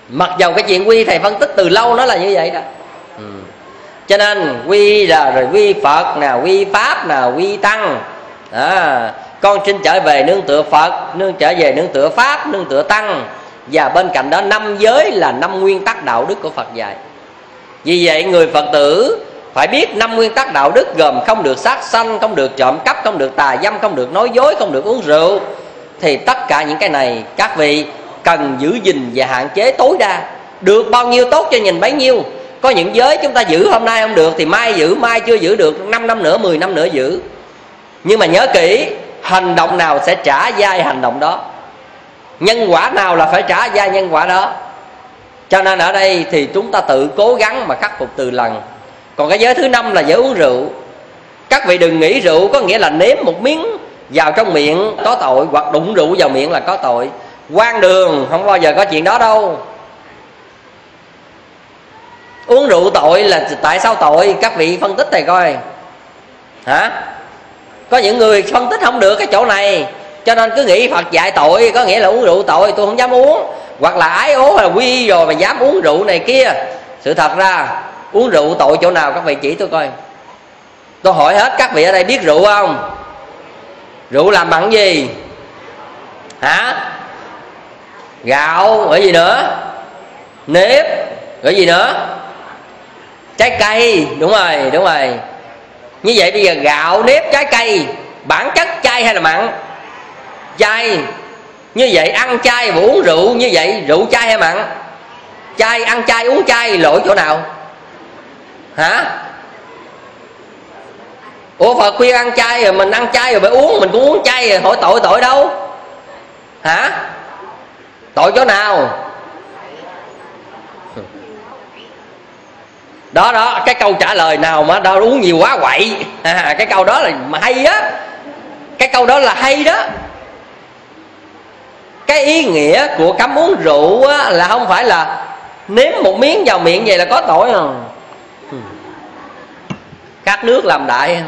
mặc dầu cái chuyện quy, thầy phân tích từ lâu nó là như vậy đó. Ừ cho nên quy là rồi quy phật nào quy pháp nào quy tăng. À, con xin trở về nương tựa phật nương trở về nương tựa pháp nương tựa tăng. Và bên cạnh đó năm giới là năm nguyên tắc đạo đức của phật dạy. Vì vậy người phật tử phải biết năm nguyên tắc đạo đức gồm không được sát sanh không được trộm cắp không được tà dâm không được nói dối không được uống rượu. Thì tất cả những cái này các vị cần giữ gìn và hạn chế tối đa. Được bao nhiêu tốt cho nhìn bấy nhiêu có những giới chúng ta giữ hôm nay không được thì mai giữ, mai chưa giữ được 5 năm nữa 10 năm nữa giữ. Nhưng mà nhớ kỹ, hành động nào sẽ trả dai hành động đó. Nhân quả nào là phải trả dai nhân quả đó. Cho nên ở đây thì chúng ta tự cố gắng mà khắc phục từ lần. Còn cái giới thứ năm là giới uống rượu. Các vị đừng nghĩ rượu có nghĩa là nếm một miếng vào trong miệng có tội hoặc đụng rượu vào miệng là có tội. Quan đường, không bao giờ có chuyện đó đâu uống rượu tội là tại sao tội? Các vị phân tích này coi. Hả? Có những người phân tích không được cái chỗ này. Cho nên cứ nghĩ phật dạy tội, có nghĩa là uống rượu tội, tôi không dám uống. Hoặc là ái ố là quy rồi mà dám uống rượu này kia. Sự thật ra, uống rượu tội chỗ nào? Các vị chỉ tôi coi. Tôi hỏi hết các vị ở đây biết rượu không? Rượu làm bằng gì? Hả? Gạo ở gì nữa. Nếp ở gì nữa trái cây, đúng rồi đúng rồi. Như vậy bây giờ gạo nếp trái cây, bản chất chay hay là mặn? Chay. Như vậy ăn chay và uống rượu, như vậy rượu chay hay mặn? Chay, ăn chay, uống chay, lỗi chỗ nào? Hả? Ủa, phật khuyên ăn chay rồi mình ăn chay rồi phải uống, mình cũng uống chay rồi, hỏi tội tội đâu? Hả? Tội chỗ nào? Đó đó cái câu trả lời nào mà đau uống nhiều quá quậy. À, cái câu đó là mà hay á. Cái câu đó là hay đó. Cái ý nghĩa của cấm uống rượu á, là không phải là nếm một miếng vào miệng vậy là có tội không? Ừ. Khát nước làm đại.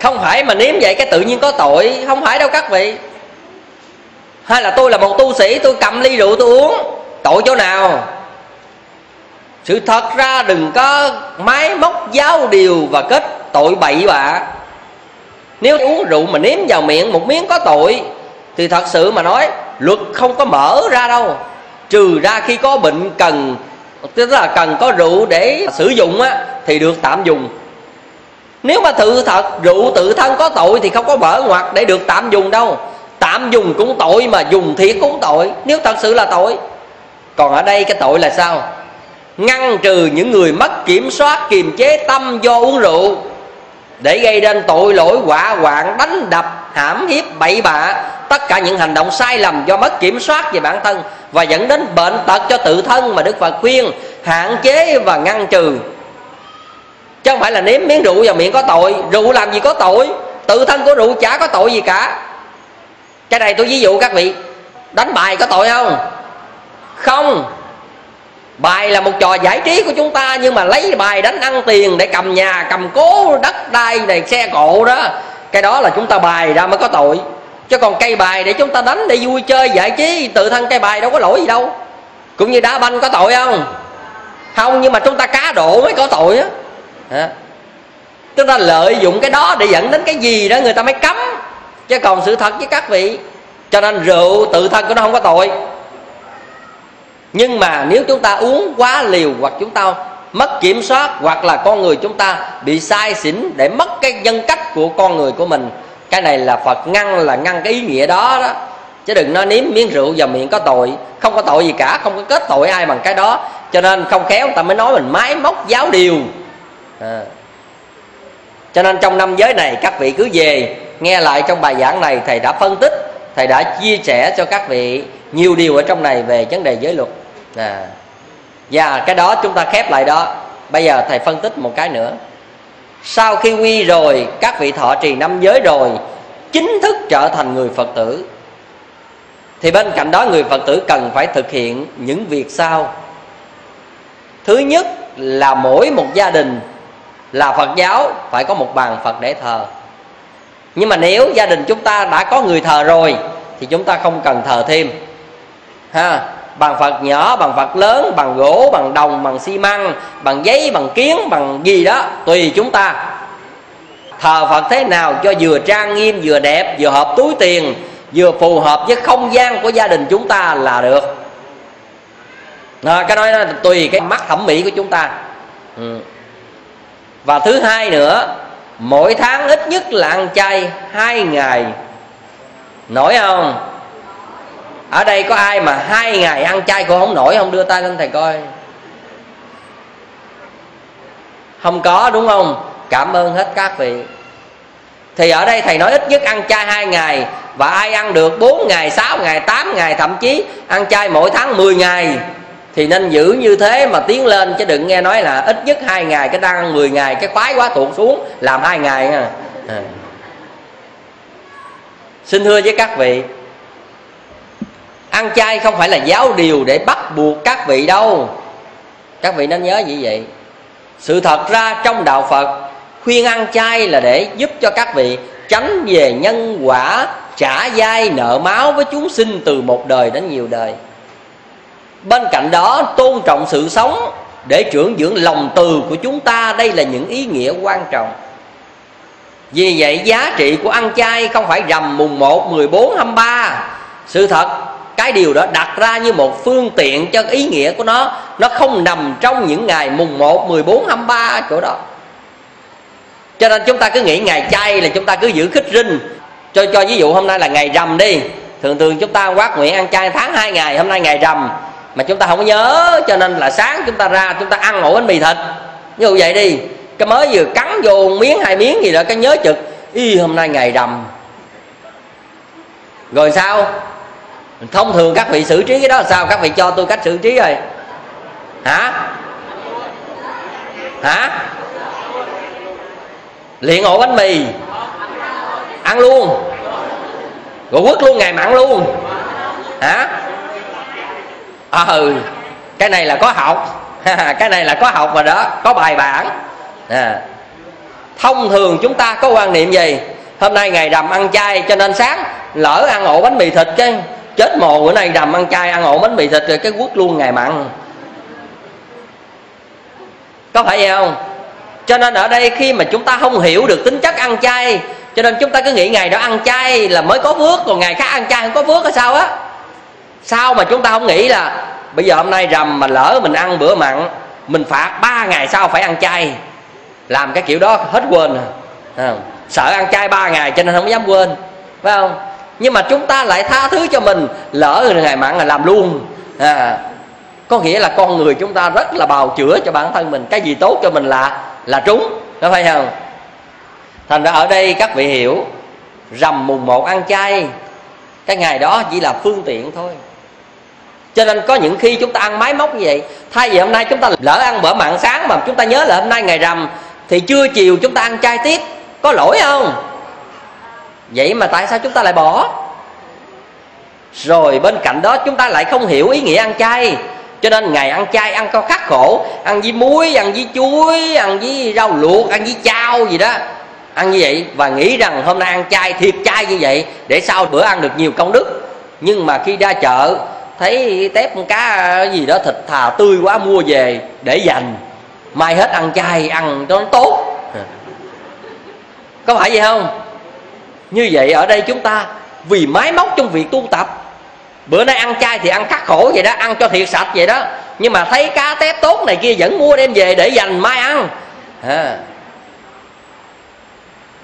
Không phải mà nếm vậy cái tự nhiên có tội không phải đâu các vị. Hay là tôi là một tu sĩ tôi cầm ly rượu tôi uống tội chỗ nào? Sự thật ra đừng có máy móc giáo điều và kết tội bậy bạ. Nếu uống rượu mà nếm vào miệng một miếng có tội, thì thật sự mà nói, luật không có mở ra đâu. Trừ ra khi có bệnh cần, tức là cần có rượu để sử dụng á, thì được tạm dùng. Nếu mà tự thật, rượu tự thân có tội thì không có mở ngoặt để được tạm dùng đâu. Tạm dùng cũng tội mà dùng thiệt cũng tội, nếu thật sự là tội. Còn ở đây cái tội là sao? Ngăn trừ những người mất kiểm soát, kiềm chế tâm do uống rượu. Để gây nên tội lỗi, quả hoạn, đánh đập, hãm hiếp, bậy bạ, tất cả những hành động sai lầm do mất kiểm soát về bản thân và dẫn đến bệnh tật cho tự thân mà đức phật khuyên hạn chế và ngăn trừ. Chứ không phải là nếm miếng rượu vào miệng có tội. Rượu làm gì có tội? Tự thân của rượu chả có tội gì cả. Cái này tôi ví dụ các vị. Đánh bài có tội không? Không bài là một trò giải trí của chúng ta, nhưng mà lấy bài đánh ăn tiền để cầm nhà, cầm cố đất đai này, xe cộ đó. Cái đó là chúng ta bài ra mới có tội. Chứ còn cây bài để chúng ta đánh để vui chơi, giải trí, tự thân cây bài đâu có lỗi gì đâu. Cũng như đá banh có tội không? Không, nhưng mà chúng ta cá độ mới có tội á. Chúng ta lợi dụng cái đó để dẫn đến cái gì đó người ta mới cấm. Chứ còn sự thật với các vị, cho nên rượu tự thân của nó không có tội nhưng mà nếu chúng ta uống quá liều hoặc chúng ta mất kiểm soát hoặc là con người chúng ta bị sai xỉn để mất cái nhân cách của con người của mình, cái này là phật ngăn là ngăn cái ý nghĩa đó đó. Chứ đừng nói nếm miếng rượu vào miệng có tội, không có tội gì cả, không có kết tội ai bằng cái đó. Cho nên không khéo, người ta mới nói mình máy móc giáo điều. À. cho nên trong năm giới này, các vị cứ về, nghe lại trong bài giảng này, thầy đã phân tích, thầy đã chia sẻ cho các vị nhiều điều ở trong này về vấn đề giới luật. À. và cái đó chúng ta khép lại đó. Bây giờ thầy phân tích một cái nữa. Sau khi quy rồi, các vị thọ trì năm giới rồi, chính thức trở thành người phật tử. Thì bên cạnh đó, người phật tử cần phải thực hiện những việc sau. Thứ nhất là mỗi một gia đình là phật giáo phải có một bàn phật để thờ. Nhưng mà nếu gia đình chúng ta đã có người thờ rồi, thì chúng ta không cần thờ thêm ha bằng phật nhỏ bằng phật lớn bằng gỗ bằng đồng bằng xi măng bằng giấy bằng kiến bằng gì đó tùy chúng ta. Thờ phật thế nào cho vừa trang nghiêm vừa đẹp vừa hợp túi tiền vừa phù hợp với không gian của gia đình chúng ta là được. À, cái nói đó tùy cái mắt thẩm mỹ của chúng ta. Ừ. và thứ hai nữa mỗi tháng ít nhất là ăn chay hai ngày. Nổi không? Ở đây có ai mà hai ngày ăn chay cũng không nổi không đưa tay lên thầy coi? Không có, đúng không? Cảm ơn hết các vị. Thì ở đây thầy nói ít nhất ăn chay hai ngày và ai ăn được 4 ngày 6 ngày 8 ngày, thậm chí ăn chay mỗi tháng 10 ngày thì nên giữ như thế mà tiến lên chứ đừng nghe nói là ít nhất hai ngày cái đang ăn 10 ngày, cái khoái quá tuột xuống, làm hai ngày à. xin thưa với các vị ăn chay không phải là giáo điều để bắt buộc các vị đâu. Các vị nên nhớ như vậy. Sự thật ra trong đạo phật khuyên ăn chay là để giúp cho các vị tránh về nhân quả trả dai nợ máu với chúng sinh từ một đời đến nhiều đời. Bên cạnh đó tôn trọng sự sống để trưởng dưỡng lòng từ của chúng ta đây là những ý nghĩa quan trọng. Vì vậy giá trị của ăn chay không phải rằm mùng 1, 14, 23 Sự thật cái điều đó đặt ra như một phương tiện cho ý nghĩa của nó. Nó không nằm trong những ngày mùng 1, 14, 23 chỗ đó. Cho nên chúng ta cứ nghĩ ngày chay là chúng ta cứ giữ khích rinh. Cho cho ví dụ hôm nay là ngày rằm đi. Thường thường chúng ta quát nguyện ăn chay tháng 2 ngày Hôm nay ngày rằm. Mà chúng ta không có nhớ Cho nên là sáng chúng ta ra chúng ta ăn ổ bánh mì thịt. Ví dụ vậy đi. Cái mới vừa cắn vô miếng hai miếng gì đó Cái nhớ chực Y hôm nay ngày rằm. Rồi sao? Thông thường các vị xử trí cái đó là sao? Các vị cho tôi cách xử trí rồi. Hả? Hả? Liền ổ bánh mì. Ăn luôn. Rồi quất luôn ngày mặn luôn. Hả? Ờ. Ừ cái này là có học. *laughs* Cái này là có học mà đó. Có bài bản. À. thông thường chúng ta có quan niệm gì? Hôm nay ngày rằm ăn chay cho nên sáng, lỡ ăn ổ bánh mì thịt cái chết mồ bữa nay rằm ăn chay, ăn ổ bánh mì thịt rồi cái quất luôn ngày mặn. Có phải vậy không? Cho nên ở đây khi mà chúng ta không hiểu được tính chất ăn chay, cho nên chúng ta cứ nghĩ ngày đó ăn chay là mới có phước, còn ngày khác ăn chay không có phước hay sao á? Sao mà chúng ta không nghĩ là bây giờ hôm nay rằm mà lỡ mình ăn bữa mặn, mình phạt ba ngày sau phải ăn chay? Làm cái kiểu đó hết quên à. sợ ăn chay ba ngày cho nên không dám quên. Phải không? Nhưng mà chúng ta lại tha thứ cho mình lỡ ngày mặn là làm luôn. À, có nghĩa là con người chúng ta rất là bào chữa cho bản thân mình. Cái gì tốt cho mình là là trúng có phải không? Thành ra ở đây các vị hiểu rằm mùng một ăn chay cái ngày đó chỉ là phương tiện thôi. Cho nên có những khi chúng ta ăn máy móc như vậy thay vì hôm nay chúng ta lỡ ăn bữa mặn sáng mà chúng ta nhớ là hôm nay ngày rằm thì trưa chiều chúng ta ăn chay tiếp có lỗi không? Vậy mà tại sao chúng ta lại bỏ? Rồi bên cạnh đó chúng ta lại không hiểu ý nghĩa ăn chay. Cho nên ngày ăn chay ăn có khắc khổ, ăn với muối, ăn với chuối, ăn với rau luộc, ăn với chao gì đó. Ăn như vậy và nghĩ rằng hôm nay ăn chay thiệt chay như vậy để sau bữa ăn được nhiều công đức. Nhưng mà khi ra chợ, thấy tép con cá gì đó thịt thà tươi quá mua về để dành. Mai hết ăn chay, ăn cho nó tốt. Có phải vậy không? Như vậy ở đây chúng ta vì máy móc trong việc tu tập bữa nay ăn chay thì ăn khắc khổ vậy đó, ăn cho thiệt sạch vậy đó nhưng mà thấy cá tép tốt này kia vẫn mua đem về để dành mai ăn à.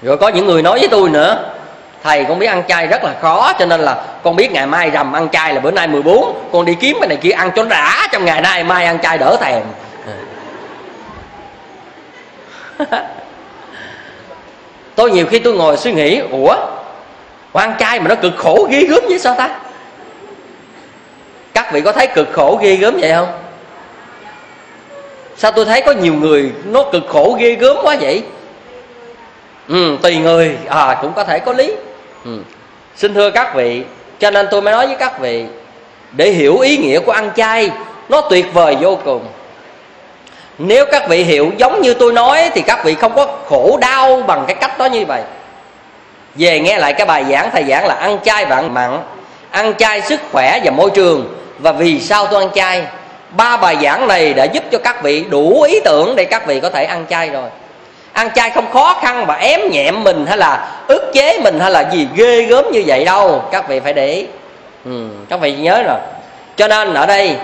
rồi có những người nói với tôi nữa, thầy, con biết ăn chay rất là khó, cho nên là con biết ngày mai rằm ăn chay là bữa nay 14 con đi kiếm cái này kia ăn cho đã, trong ngày nay mai ăn chay đỡ thèm à. *laughs* *laughs* tôi nhiều khi tôi ngồi suy nghĩ ủa? Ăn chay mà nó cực khổ ghê gớm vậy sao ta? Các vị có thấy cực khổ ghê gớm vậy không? Sao tôi thấy có nhiều người nó cực khổ ghê gớm quá vậy? Ừ, tùy người. À cũng có thể có lý. Ừ. xin thưa các vị cho nên tôi mới nói với các vị để hiểu ý nghĩa của ăn chay nó tuyệt vời vô cùng nếu các vị hiểu giống như tôi nói thì các vị không có khổ đau bằng cái cách đó như vậy. Về nghe lại cái bài giảng thầy giảng là ăn chay vạn mặn ăn chay sức khỏe và môi trường. Và vì sao tôi ăn chay? Ba bài giảng này đã giúp cho các vị đủ ý tưởng để các vị có thể ăn chay rồi. Ăn chay không khó khăn mà ém nhẹm mình hay là ức chế mình hay là gì ghê gớm như vậy đâu. Các vị phải để ý. Ừ, các vị nhớ rồi. Cho nên ở đây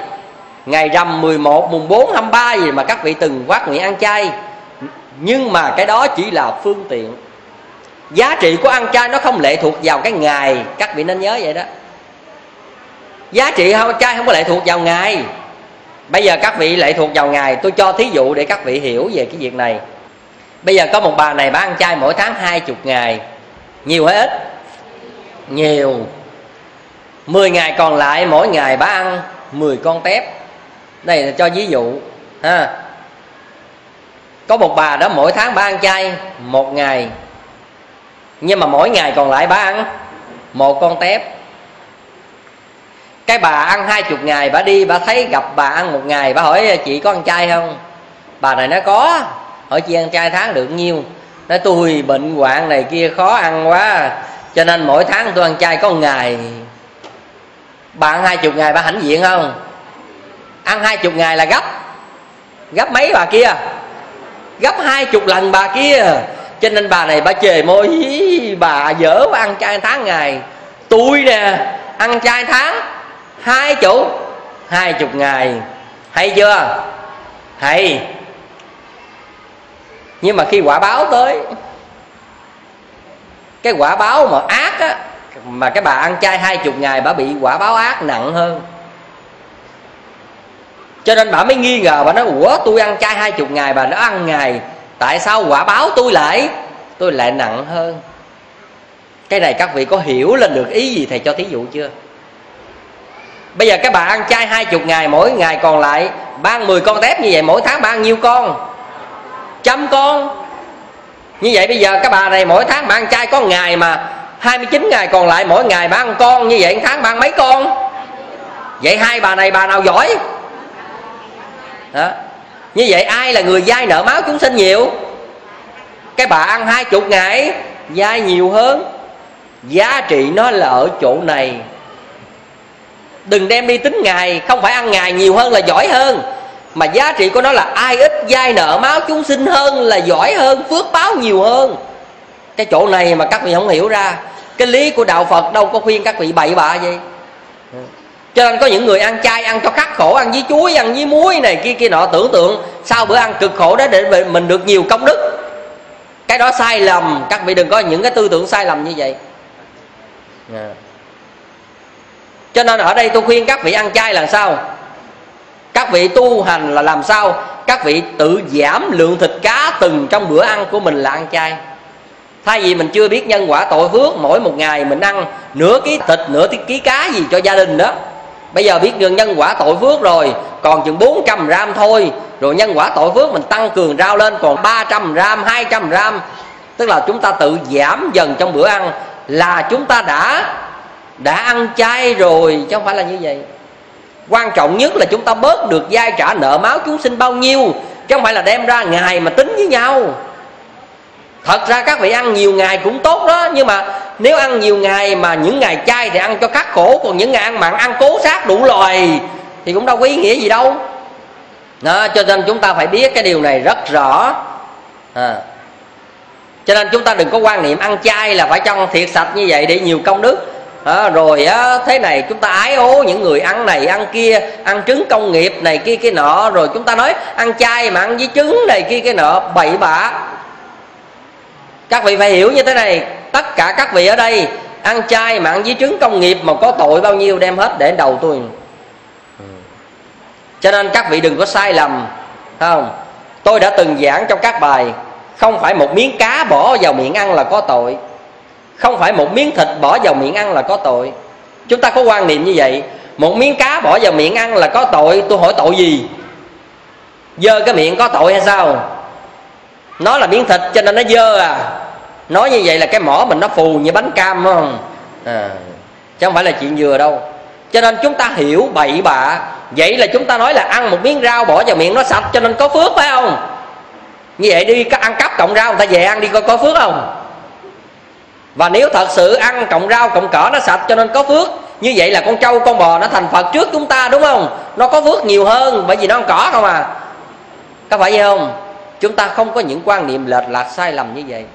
ngày rằm 11 mùng 4 23 gì mà các vị từng quát nguyện ăn chay nhưng mà cái đó chỉ là phương tiện. Giá trị của ăn chay nó không lệ thuộc vào cái ngày. Các vị nên nhớ vậy đó. Giá trị ăn chay không có lệ thuộc vào ngày. Bây giờ các vị lệ thuộc vào ngày, tôi cho thí dụ để các vị hiểu về cái việc này. Bây giờ có một bà này bà ăn chay mỗi tháng hai chục ngày. Nhiều hay ít? Nhiều. 10 ngày còn lại, mỗi ngày bà ăn 10 con tép đây là cho ví dụ, ha. Có một bà đó mỗi tháng ba ăn chay một ngày, nhưng mà mỗi ngày còn lại bà ăn một con tép. Cái bà ăn hai chục ngày, bà đi, bà thấy gặp bà ăn một ngày, bà hỏi, chị có ăn chay không? Bà này nói, có. Hỏi, chị ăn chay tháng được nhiêu? Nói, tôi bệnh hoạn này kia, khó ăn quá, cho nên mỗi tháng tôi ăn chay có một ngày. Bà ăn hai chục ngày, bà hãnh diện không? Ăn hai chục ngày là gấp. Gấp mấy bà kia? Gấp hai chục lần bà kia. Cho nên bà này bà chề môi bà dở bà ăn chay tháng ngày. Tôi nè, ăn chay tháng hai chục hai chục ngày. Hay chưa? Hay. Nhưng mà khi quả báo tới, cái quả báo mà ác á, mà cái bà ăn chay hai chục ngày bà bị quả báo ác nặng hơn cho nên bà mới nghi ngờ, bà nói, ủa, tôi ăn chay hai chục ngày, bà nó ăn ngày, tại sao quả báo tôi lại? Tôi lại nặng hơn. Cái này các vị có hiểu lên được ý gì thầy cho thí dụ chưa? Bây giờ các bà ăn chay hai chục ngày, mỗi ngày còn lại ban mười con tép như vậy, mỗi tháng ban nhiêu con? Trăm con? Như vậy bây giờ các bà này mỗi tháng bạn trai chay có ngày mà 29 ngày còn lại, mỗi ngày bạn con, như vậy tháng bạn mấy con? Vậy hai bà này bà nào giỏi? Đó. như vậy ai là người dai nợ máu chúng sinh nhiều? Cái bà ăn hai chục ngày, dai nhiều hơn. Giá trị nó là ở chỗ này. Đừng đem đi tính ngày, không phải ăn ngày nhiều hơn là giỏi hơn. Mà giá trị của nó là ai ít dai nợ máu chúng sinh hơn là giỏi hơn, phước báo nhiều hơn. Cái chỗ này mà các vị không hiểu ra, cái lý của đạo phật đâu có khuyên các vị bậy bạ vậy cho nên có những người ăn chay ăn cho khắc khổ ăn với chuối ăn với muối này kia kia nọ tưởng tượng sau bữa ăn cực khổ đó để mình được nhiều công đức. Cái đó sai lầm. Các vị đừng có những cái tư tưởng sai lầm như vậy. Yeah. cho nên ở đây tôi khuyên các vị ăn chay là sao? Các vị tu hành là làm sao? Các vị tự giảm lượng thịt cá từng trong bữa ăn của mình là ăn chay. Thay vì mình chưa biết nhân quả tội phước mỗi một ngày mình ăn nửa ký thịt nửa ký cá gì cho gia đình đó bây giờ biết được nhân quả tội phước rồi, còn chừng 400 gram thôi. Rồi nhân quả tội phước mình tăng cường rau lên, còn 300 gram 200 gram. Tức là chúng ta tự giảm dần trong bữa ăn. Là chúng ta đã đã ăn chay rồi, chứ không phải là như vậy. Quan trọng nhất là chúng ta bớt được dai trả nợ máu chúng sinh bao nhiêu, chứ không phải là đem ra ngày mà tính với nhau thật ra các vị ăn nhiều ngày cũng tốt đó nhưng mà nếu ăn nhiều ngày mà những ngày chay thì ăn cho khắc khổ còn những ngày ăn mặn ăn cố sát đủ loài thì cũng đâu có ý nghĩa gì đâu. Đó, cho nên chúng ta phải biết cái điều này rất rõ. À. cho nên chúng ta đừng có quan niệm ăn chay là phải trong thiệt sạch như vậy để nhiều công đức. À, rồi á, thế này chúng ta ái ố những người ăn này ăn kia ăn trứng công nghiệp này kia cái nọ. Rồi chúng ta nói ăn chay mà ăn với trứng này kia cái nọ bậy bạ các vị phải hiểu như thế này. Tất cả các vị ở đây ăn chay mà ăn với trứng công nghiệp mà có tội bao nhiêu đem hết để đầu tôi. Cho nên các vị đừng có sai lầm không? Tôi đã từng giảng trong các bài không phải một miếng cá bỏ vào miệng ăn là có tội. Không phải một miếng thịt bỏ vào miệng ăn là có tội. Chúng ta có quan niệm như vậy. Một miếng cá bỏ vào miệng ăn là có tội tôi hỏi tội gì? Dơ cái miệng có tội hay sao nó là miếng thịt cho nên nó dơ à. Nói như vậy là cái mỏ mình nó phù như bánh cam đúng không? À, chứ không phải là chuyện vừa đâu. Cho nên chúng ta hiểu bậy bạ. Vậy là chúng ta nói là ăn một miếng rau bỏ vào miệng nó sạch cho nên có phước phải không? Như vậy đi ăn cắp cộng rau người ta về ăn đi coi có phước không? Và nếu thật sự ăn cộng rau cộng cỏ nó sạch cho nên có phước như vậy là con trâu con bò nó thành phật trước chúng ta đúng không? Nó có phước nhiều hơn bởi vì nó ăn cỏ không à. Có phải vậy không? Chúng ta không có những quan niệm lệch lạc sai lầm như vậy.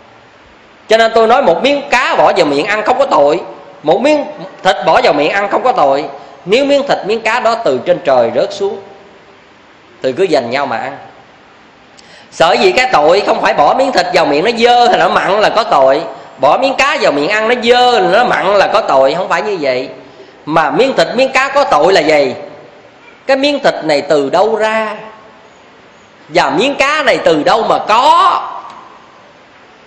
Cho nên tôi nói một miếng cá bỏ vào miệng ăn không có tội. Một miếng thịt bỏ vào miệng ăn không có tội. Nếu miếng thịt, miếng cá đó từ trên trời rớt xuống, thì cứ dành nhau mà ăn. Sợ gì cái tội không phải bỏ miếng thịt vào miệng nó dơ hay nó mặn là có tội. Bỏ miếng cá vào miệng ăn nó dơ nó mặn là có tội. Không phải như vậy. Mà miếng thịt, miếng cá có tội là gì cái miếng thịt này từ đâu ra? Và miếng cá này từ đâu mà có?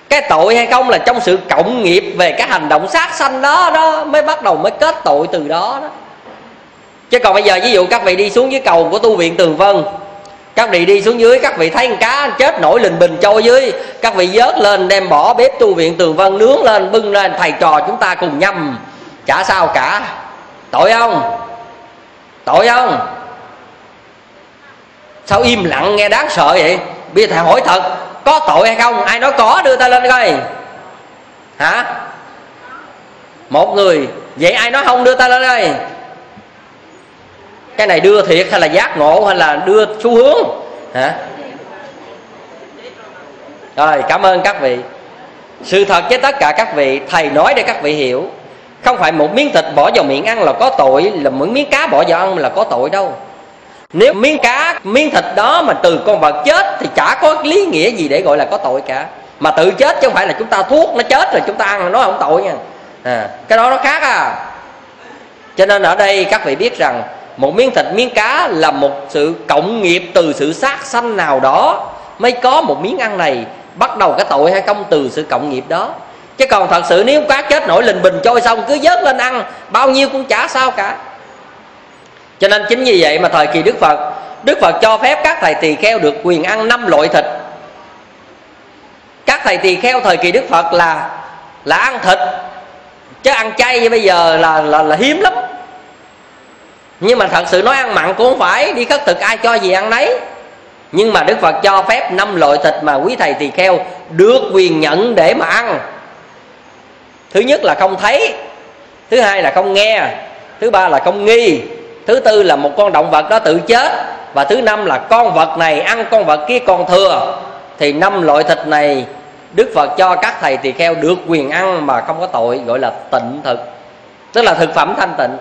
Cái tội hay không là trong sự cộng nghiệp về cái hành động sát sanh đó đó mới bắt đầu mới kết tội từ đó đó. Chứ còn bây giờ ví dụ các vị đi xuống dưới cầu của tu viện tường vân, các vị đi xuống dưới, các vị thấy con cá chết nổi lình bình trôi dưới, các vị vớt lên đem bỏ bếp tu viện tường vân, nướng lên, bưng lên, thầy trò chúng ta cùng nhâm. Chả sao cả. Tội không? Tội không? Sao im lặng, nghe đáng sợ vậy? Bây giờ thầy hỏi thật, có tội hay không? Ai nói có, đưa tay lên coi. Hả? Một người, vậy ai nói không, đưa tay lên coi. Cái này đưa thiệt hay là giác ngộ hay là đưa xu hướng? Hả? Rồi, cảm ơn các vị. Sự thật với tất cả các vị, thầy nói để các vị hiểu. Không phải một miếng thịt bỏ vào miệng ăn là có tội, là một miếng cá bỏ vào ăn là có tội đâu nếu miếng cá miếng thịt đó mà từ con vật chết thì chả có lý nghĩa gì để gọi là có tội cả. Mà tự chết chứ không phải là chúng ta thuốc nó chết rồi chúng ta ăn nó không tội nha. À, cái đó nó khác à. Cho nên ở đây các vị biết rằng một miếng thịt miếng cá là một sự cộng nghiệp từ sự sát sanh nào đó mới có một miếng ăn này bắt đầu cái tội hay không từ sự cộng nghiệp đó. Chứ còn thật sự nếu cá chết nổi lình bình trôi xong cứ vớt lên ăn bao nhiêu cũng chả sao cả cho nên chính vì vậy mà thời kỳ đức phật đức phật cho phép các thầy tỳ kheo được quyền ăn năm loại thịt. Các thầy tỳ kheo thời kỳ đức phật là là ăn thịt chứ ăn chay như bây giờ là là, là hiếm lắm. Nhưng mà thật sự nói ăn mặn cũng không phải đi khất thực ai cho gì ăn nấy. Nhưng mà đức phật cho phép năm loại thịt mà quý thầy tỳ kheo được quyền nhận để mà ăn. Thứ nhất là không thấy thứ hai là không nghe thứ ba là không nghi thứ tư là một con động vật đó tự chết. Và thứ năm là con vật này ăn con vật kia còn thừa. Thì năm loại thịt này đức phật cho các thầy tỳ kheo được quyền ăn mà không có tội, gọi là tịnh thực. Tức là thực phẩm thanh tịnh.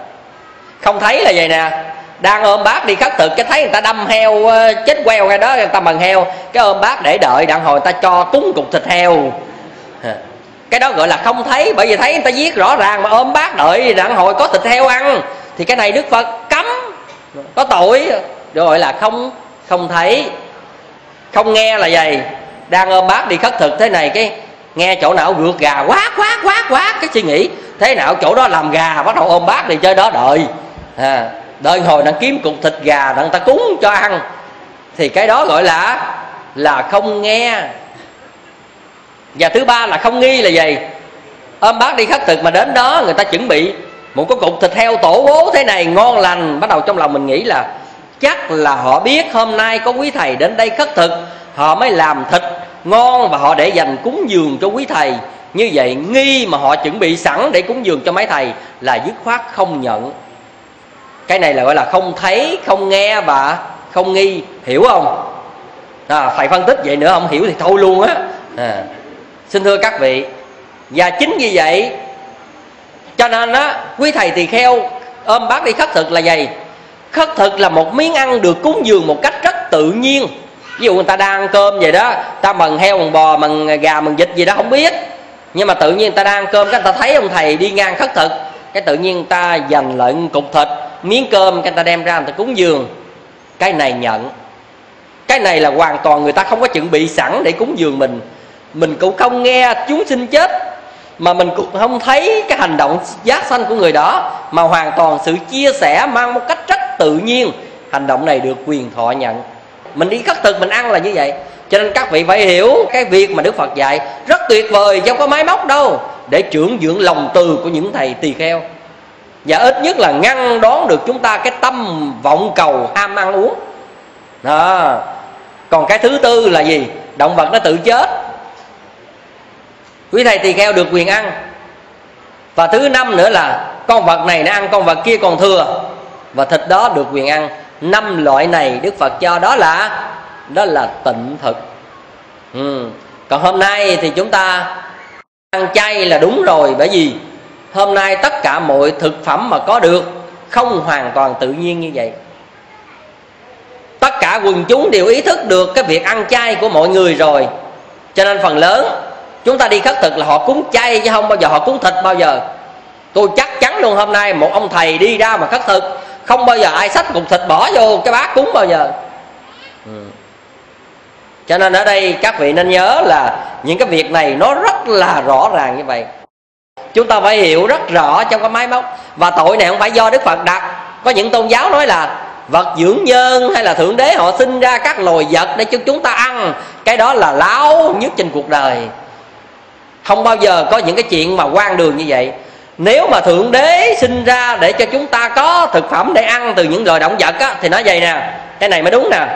Không thấy là vậy nè. Đang ôm bát đi khất thực, cái thấy người ta đâm heo ờ, chết queo ngay đó, người ta bằng heo. Cái ôm bát để đợi, đặng hồi người ta cho cúng cục thịt heo. Cái đó gọi là không thấy, bởi vì thấy người ta viết rõ ràng mà ôm bát đợi đặng hồi có thịt heo ăn thì cái này đức phật cấm. Có tội gọi là không không thấy. Không nghe là vậy. Đang ôm bác đi khất thực thế này cái nghe chỗ nào gượt gà quá quá quá quá cái suy nghĩ. Thế nào chỗ đó làm gà bắt đầu ôm bác đi chơi đó đợi. À, đợi hồi đang kiếm cục thịt gà đang ta cúng cho ăn. Thì cái đó gọi là là không nghe. Và thứ ba là không nghi là gì ôm bác đi khất thực mà đến đó người ta chuẩn bị một cái cục thịt heo tổ bố thế này ngon lành. Bắt đầu trong lòng mình nghĩ là chắc là họ biết hôm nay có quý thầy đến đây khất thực. Họ mới làm thịt ngon và họ để dành cúng dường cho quý thầy. Như vậy nghi mà họ chuẩn bị sẵn để cúng dường cho mấy thầy là dứt khoát không nhận. Cái này là gọi là không thấy không nghe và không nghi. Hiểu không? À, phải phân tích vậy nữa không hiểu thì thôi luôn á. À, xin thưa các vị và chính vì vậy cho nên á, quý thầy tỳ kheo, ôm bác đi khất thực là gì khất thực là một miếng ăn được cúng dường một cách rất tự nhiên. Ví dụ người ta đang ăn cơm vậy đó, ta mần heo mần bò mần gà mần vịt gì đó không biết. Nhưng mà tự nhiên ta đang ăn cơm cái ta thấy ông thầy đi ngang khất thực. Cái tự nhiên ta dành lại cục thịt, miếng cơm cái ta đem ra người ta cúng dường. Cái này nhận cái này là hoàn toàn người ta không có chuẩn bị sẵn để cúng dường mình. Mình cũng không nghe chúng sinh chết mà mình cũng không thấy cái hành động giác sanh của người đó, mà hoàn toàn sự chia sẻ mang một cách rất tự nhiên. Hành động này được quyền thọ nhận. Mình đi khất thực, mình ăn là như vậy. Cho nên các vị phải hiểu cái việc mà đức phật dạy rất tuyệt vời, chứ không có máy móc đâu, để trưởng dưỡng lòng từ của những thầy tỳ kheo. Và ít nhất là ngăn đón được chúng ta cái tâm vọng cầu, ham ăn uống. Đó. còn cái thứ tư là gì? Động vật nó tự chết quý thầy tỳ kheo được quyền ăn. Và thứ năm nữa là con vật này nó ăn con vật kia còn thừa. Và thịt đó được quyền ăn. Năm loại này đức phật cho đó là đó là tịnh thực. Ừ. còn hôm nay thì chúng ta ăn chay là đúng rồi, bởi vì hôm nay tất cả mọi thực phẩm mà có được không hoàn toàn tự nhiên như vậy. Tất cả quần chúng đều ý thức được cái việc ăn chay của mọi người rồi. Cho nên phần lớn chúng ta đi khất thực là họ cúng chay chứ không bao giờ họ cúng thịt bao giờ. Tôi chắc chắn luôn hôm nay một ông thầy đi ra mà khất thực không bao giờ ai xách cục thịt bỏ vô cái bát cúng bao giờ. Ừ. cho nên ở đây các vị nên nhớ là những cái việc này nó rất là rõ ràng như vậy. Chúng ta phải hiểu rất rõ trong cái máy móc. Và tội này không phải do đức phật đặt. Có những tôn giáo nói là vật dưỡng nhân hay là thượng đế họ sinh ra các loài vật để cho chúng ta ăn. Cái đó là láo nhất trên cuộc đời không bao giờ có những cái chuyện mà quan đường như vậy. Nếu mà thượng đế sinh ra để cho chúng ta có thực phẩm để ăn từ những loài động vật á, thì nói vậy nè, cái này mới đúng nè.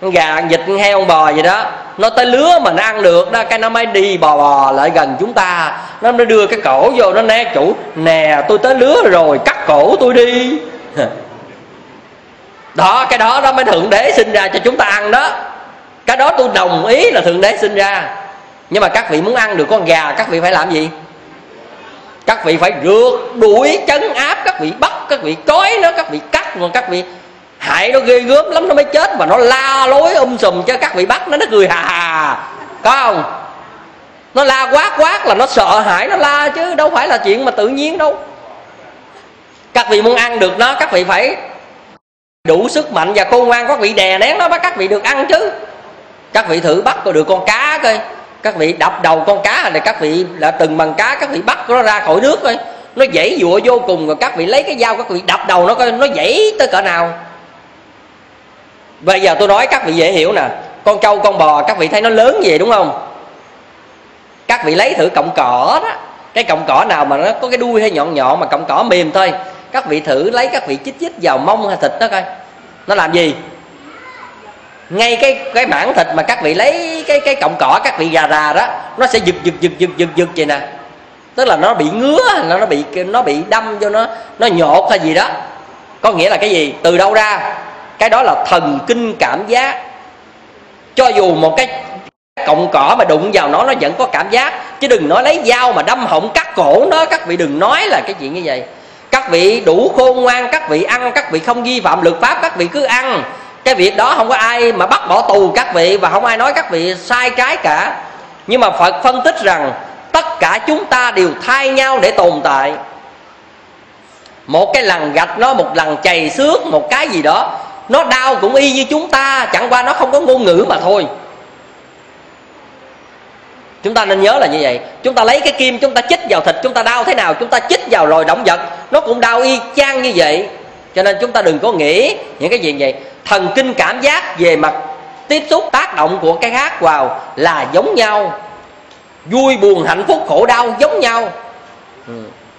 Gà vịt, heo, bò gì đó, nó tới lứa mà nó ăn được đó, cái nó mới đi bò bò lại gần chúng ta. Nó mới đưa cái cổ vô, nó né chủ. Nè, tôi tới lứa rồi, cắt cổ tôi đi. *laughs* Đó, cái đó đó mới thượng đế sinh ra cho chúng ta ăn đó. Cái đó tôi đồng ý là thượng đế sinh ra nhưng mà các vị muốn ăn được con gà, các vị phải làm gì? Các vị phải rượt đuổi chấn áp, các vị bắt, các vị trói nó, các vị cắt rồi các vị hại nó ghê gớm lắm, nó mới chết mà nó la lối um sùm cho các vị bắt nó nó cười hà hà. Có không? Nó la quát quát là nó sợ hãi, nó la chứ đâu phải là chuyện mà tự nhiên đâu. Các vị muốn ăn được nó, các vị phải đủ sức mạnh và khôn ngoan các vị đè nén nó bắt các vị được ăn chứ. Các vị thử bắt coi được con cá coi các vị đập đầu con cá rồi là các vị là từng bằng cá, các vị bắt nó ra khỏi nước thôi. Nó dãy dụa vô cùng rồi các vị lấy cái dao các vị đập đầu nó coi nó dãy tới cỡ nào. Bây giờ tôi nói các vị dễ hiểu nè. Con trâu, con bò, các vị thấy nó lớn gì đúng không? Các vị lấy thử cọng cỏ đó. Cái cọng cỏ nào mà nó có cái đuôi hay nhọn nhọn mà cọng cỏ mềm thôi. Các vị thử lấy, các vị chích chích vào mông hay thịt đó coi. Nó làm gì? Ngay cái cái mảng thịt mà các vị lấy cái cái cọng cỏ các vị gà rà đó, nó sẽ giật giật giật giật giật giật vậy nè. Tức là nó bị ngứa, nó nó bị nó bị đâm vô, nó nó nhột hay gì đó. Có nghĩa là cái gì? Từ đâu ra? Cái đó là thần kinh cảm giác. Cho dù một cái cọng cỏ mà đụng vào nó nó vẫn có cảm giác. Chứ đừng nói lấy dao mà đâm họng cắt cổ nó, các vị đừng nói là cái chuyện như vậy. Các vị đủ khôn ngoan, các vị ăn, các vị không vi phạm luật pháp, các vị cứ ăn cái việc đó không có ai mà bắt bỏ tù các vị và không ai nói các vị sai trái cả. Nhưng mà phật phân tích rằng tất cả chúng ta đều thay nhau để tồn tại. Một cái lần gạch nó, một lần chày xước, một cái gì đó, nó đau cũng y như chúng ta, chẳng qua nó không có ngôn ngữ mà thôi. Chúng ta nên nhớ là như vậy. Chúng ta lấy cái kim, chúng ta chích vào thịt, chúng ta đau thế nào, chúng ta chích vào loài động vật, nó cũng đau y chang như vậy cho nên chúng ta đừng có nghĩ những cái gì vậy. Thần kinh cảm giác về mặt tiếp xúc, tác động của cái khác vào là giống nhau. Vui, buồn, hạnh phúc, khổ đau giống nhau. Ừ.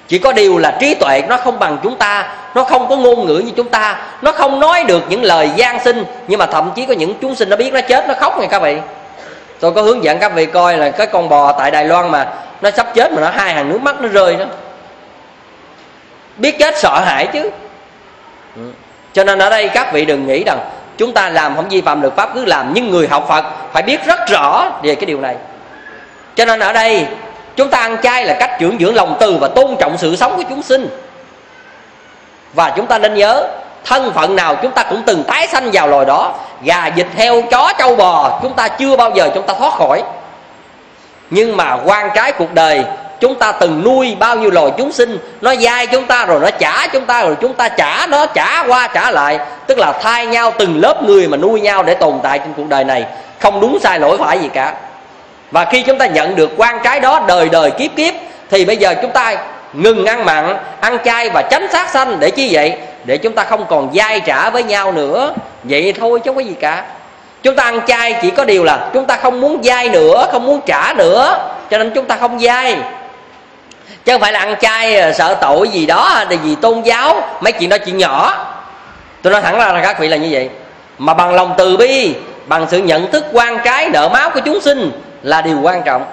Chỉ có điều là trí tuệ nó không bằng chúng ta, nó không có ngôn ngữ như chúng ta, nó không nói được những lời gian sinh, nhưng mà thậm chí có những chúng sinh nó biết nó chết, nó khóc nha các vị. Tôi có hướng dẫn các vị coi là cái con bò tại đài loan mà nó sắp chết mà nó hai hàng nước mắt nó rơi đó. Biết chết sợ hãi chứ cho nên ở đây các vị đừng nghĩ rằng chúng ta làm không vi phạm luật pháp, cứ làm nhưng người học phật, phải biết rất rõ về cái điều này. Cho nên ở đây, chúng ta ăn chay là cách trưởng dưỡng lòng từ và tôn trọng sự sống của chúng sinh. Và chúng ta nên nhớ, thân phận nào chúng ta cũng từng tái sanh vào loài đó, gà vịt, heo, chó, trâu, bò, chúng ta chưa bao giờ chúng ta thoát khỏi. Nhưng mà quan trái cuộc đời chúng ta từng nuôi bao nhiêu loài chúng sinh, nó dai chúng ta rồi nó trả chúng ta rồi chúng ta trả nó, trả qua, trả lại. Tức là thay nhau từng lớp người mà nuôi nhau để tồn tại trên cuộc đời này. Không đúng sai lỗi phải gì cả. Và khi chúng ta nhận được quan trái đó đời đời kiếp kiếp, thì bây giờ chúng ta ngừng ăn mặn, ăn chay và tránh sát sanh để chi vậy? Để chúng ta không còn dai trả với nhau nữa. Vậy thôi chứ không có gì cả. Chúng ta ăn chay chỉ có điều là chúng ta không muốn dai nữa, không muốn trả nữa. Cho nên chúng ta không dai chứ không phải là ăn chay ờ, sợ tội gì đó là gì tôn giáo, mấy chuyện đó, chuyện nhỏ. Tôi nói thẳng ra là các vị là như vậy. Mà bằng lòng từ bi, bằng sự nhận thức quan trái, nợ máu của chúng sinh là điều quan trọng.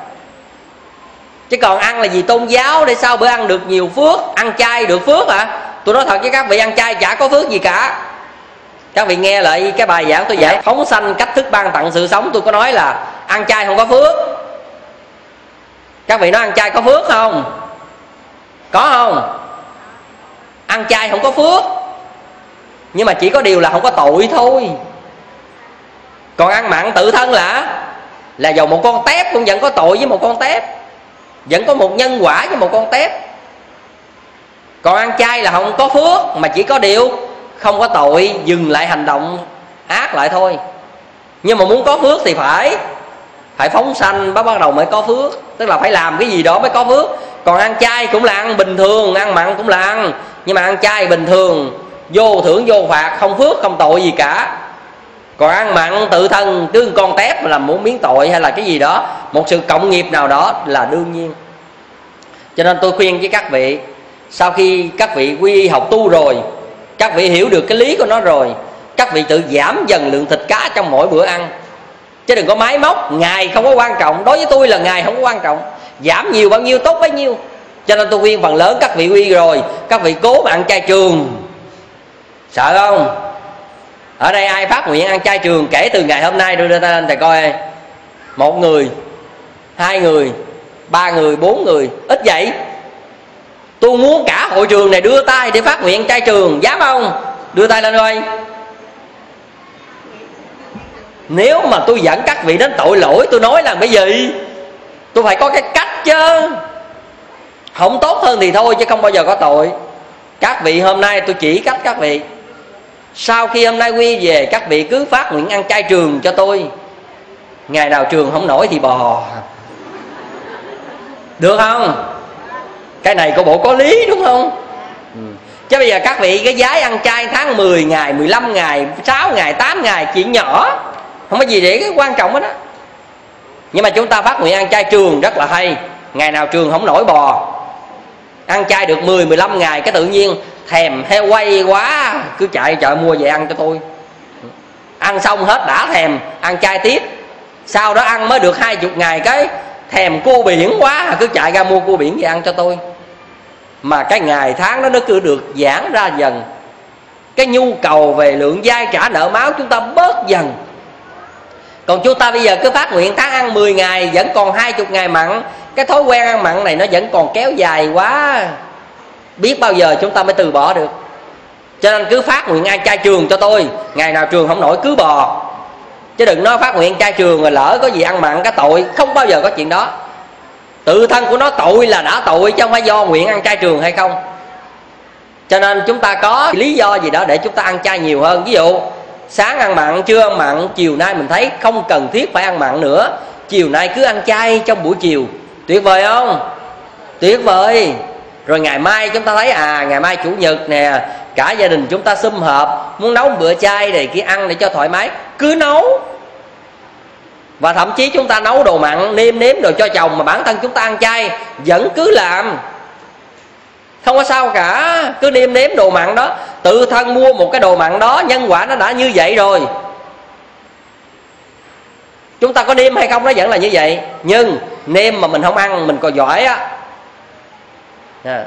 Chứ còn ăn là gì tôn giáo, để sao bữa ăn được nhiều phước, ăn chay được phước à tôi nói thật với các vị, ăn chay chả có phước gì cả. Các vị nghe lại cái bài giảng tôi giải phóng sanh cách thức ban tặng sự sống, tôi có nói là ăn chay không có phước. Các vị nói ăn chay có phước không? Có không? Ăn chay không có phước. Nhưng mà chỉ có điều là không có tội thôi. Còn ăn mặn tự thân là là dầu một con tép cũng vẫn có tội với một con tép. Vẫn có một nhân quả với một con tép. Còn ăn chay là không có phước, mà chỉ có điều không có tội, dừng lại hành động, ác lại thôi. Nhưng mà muốn có phước thì phải phải phóng sanh bắt bắt đầu mới có phước. Tức là phải làm cái gì đó mới có phước. Còn ăn chay cũng là ăn bình thường, ăn mặn cũng là ăn. Nhưng mà ăn chay bình thường, vô thưởng vô phạt, không phước, không tội gì cả. Còn ăn mặn, tự thân tương con tép mà làm muốn miếng tội hay là cái gì đó, một sự cộng nghiệp nào đó là đương nhiên. Cho nên tôi khuyên với các vị, sau khi các vị quy học tu rồi, các vị hiểu được cái lý của nó rồi, các vị tự giảm dần lượng thịt cá trong mỗi bữa ăn chứ đừng có máy móc, ngày không có quan trọng. Đối với tôi là ngày không có quan trọng. Giảm nhiều bao nhiêu, tốt bấy nhiêu. Cho nên tôi khuyên phần lớn các vị quy rồi, các vị cố mà ăn chay trường. Sợ không? Ở đây ai phát nguyện ăn chay trường kể từ ngày hôm nay đưa tay lên thầy coi? Một người, hai người, ba người, bốn người, ít vậy? Tôi muốn cả hội trường này đưa tay để phát nguyện chay trường. Dám không? Đưa tay lên coi nếu mà tôi dẫn các vị đến tội lỗi, tôi nói là cái gì tôi phải có cái cách chứ. Không tốt hơn thì thôi chứ không bao giờ có tội. Các vị hôm nay tôi chỉ cách các vị. Sau khi hôm nay quy về, các vị cứ phát nguyện ăn chay trường cho tôi. Ngày nào trường không nổi thì bò. Được không? Cái này có bộ có lý đúng không? Ừ. chứ bây giờ các vị cái giá ăn chay tháng 10 ngày 15 ngày 6 ngày 8 ngày chuyện nhỏ không có gì để cái quan trọng hết á. Nhưng mà chúng ta phát nguyện ăn chay trường rất là hay. Ngày nào trường không nổi bò. Ăn chay được 10 15 ngày cái tự nhiên thèm heo quay quá, cứ chạy chợ mua về ăn cho tôi. Ăn xong hết đã thèm, ăn chay tiếp. Sau đó ăn mới được hai chục ngày cái thèm cua biển quá, cứ chạy ra mua cua biển về ăn cho tôi. Mà cái ngày tháng đó nó cứ được giãn ra dần. Cái nhu cầu về lượng dai trả nợ máu chúng ta bớt dần còn chúng ta bây giờ cứ phát nguyện tháng ăn 10 ngày, vẫn còn hai chục ngày mặn. Cái thói quen ăn mặn này nó vẫn còn kéo dài quá. Biết bao giờ chúng ta mới từ bỏ được. Cho nên cứ phát nguyện ăn chay trường cho tôi, ngày nào trường không nổi cứ bò. Chứ đừng nói phát nguyện chay trường rồi lỡ có gì ăn mặn, cái tội, không bao giờ có chuyện đó. Tự thân của nó tội là đã tội, chứ không phải do nguyện ăn chay trường hay không. Cho nên chúng ta có lý do gì đó để chúng ta ăn chay nhiều hơn. Ví dụ sáng ăn mặn, trưa ăn mặn, chiều nay mình thấy không cần thiết phải ăn mặn nữa. Chiều nay cứ ăn chay trong buổi chiều. Tuyệt vời không? Tuyệt vời. Rồi ngày mai chúng ta thấy à ngày mai chủ nhật nè, cả gia đình chúng ta sum họp, muốn nấu một bữa chay để kia ăn để cho thoải mái. Cứ nấu. Và thậm chí chúng ta nấu đồ mặn nêm nếm đồ cho chồng mà bản thân chúng ta ăn chay, vẫn cứ làm không có sao cả. Cứ nêm nếm đồ mặn đó. Tự thân mua một cái đồ mặn đó, nhân quả nó đã như vậy rồi. Chúng ta có nêm hay không nó vẫn là như vậy. Nhưng, nêm mà mình không ăn, mình còn giỏi á. À.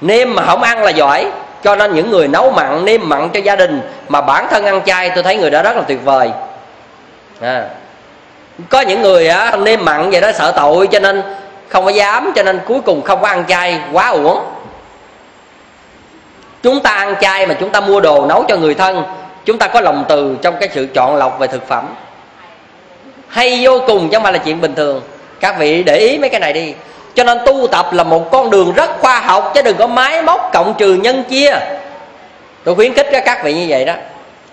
nêm mà không ăn là giỏi. Cho nên những người nấu mặn, nêm mặn cho gia đình mà bản thân ăn chay, tôi thấy người đó rất là tuyệt vời. À. có những người á, nêm mặn vậy đó, sợ tội cho nên không có dám, cho nên cuối cùng không có ăn chay, quá uổng. Chúng ta ăn chay mà chúng ta mua đồ nấu cho người thân, chúng ta có lòng từ trong cái sự chọn lọc về thực phẩm. Hay vô cùng, chứ không phải là chuyện bình thường. Các vị để ý mấy cái này đi. Cho nên tu tập là một con đường rất khoa học, chứ đừng có máy móc cộng trừ nhân chia. Tôi khuyến khích các vị như vậy đó.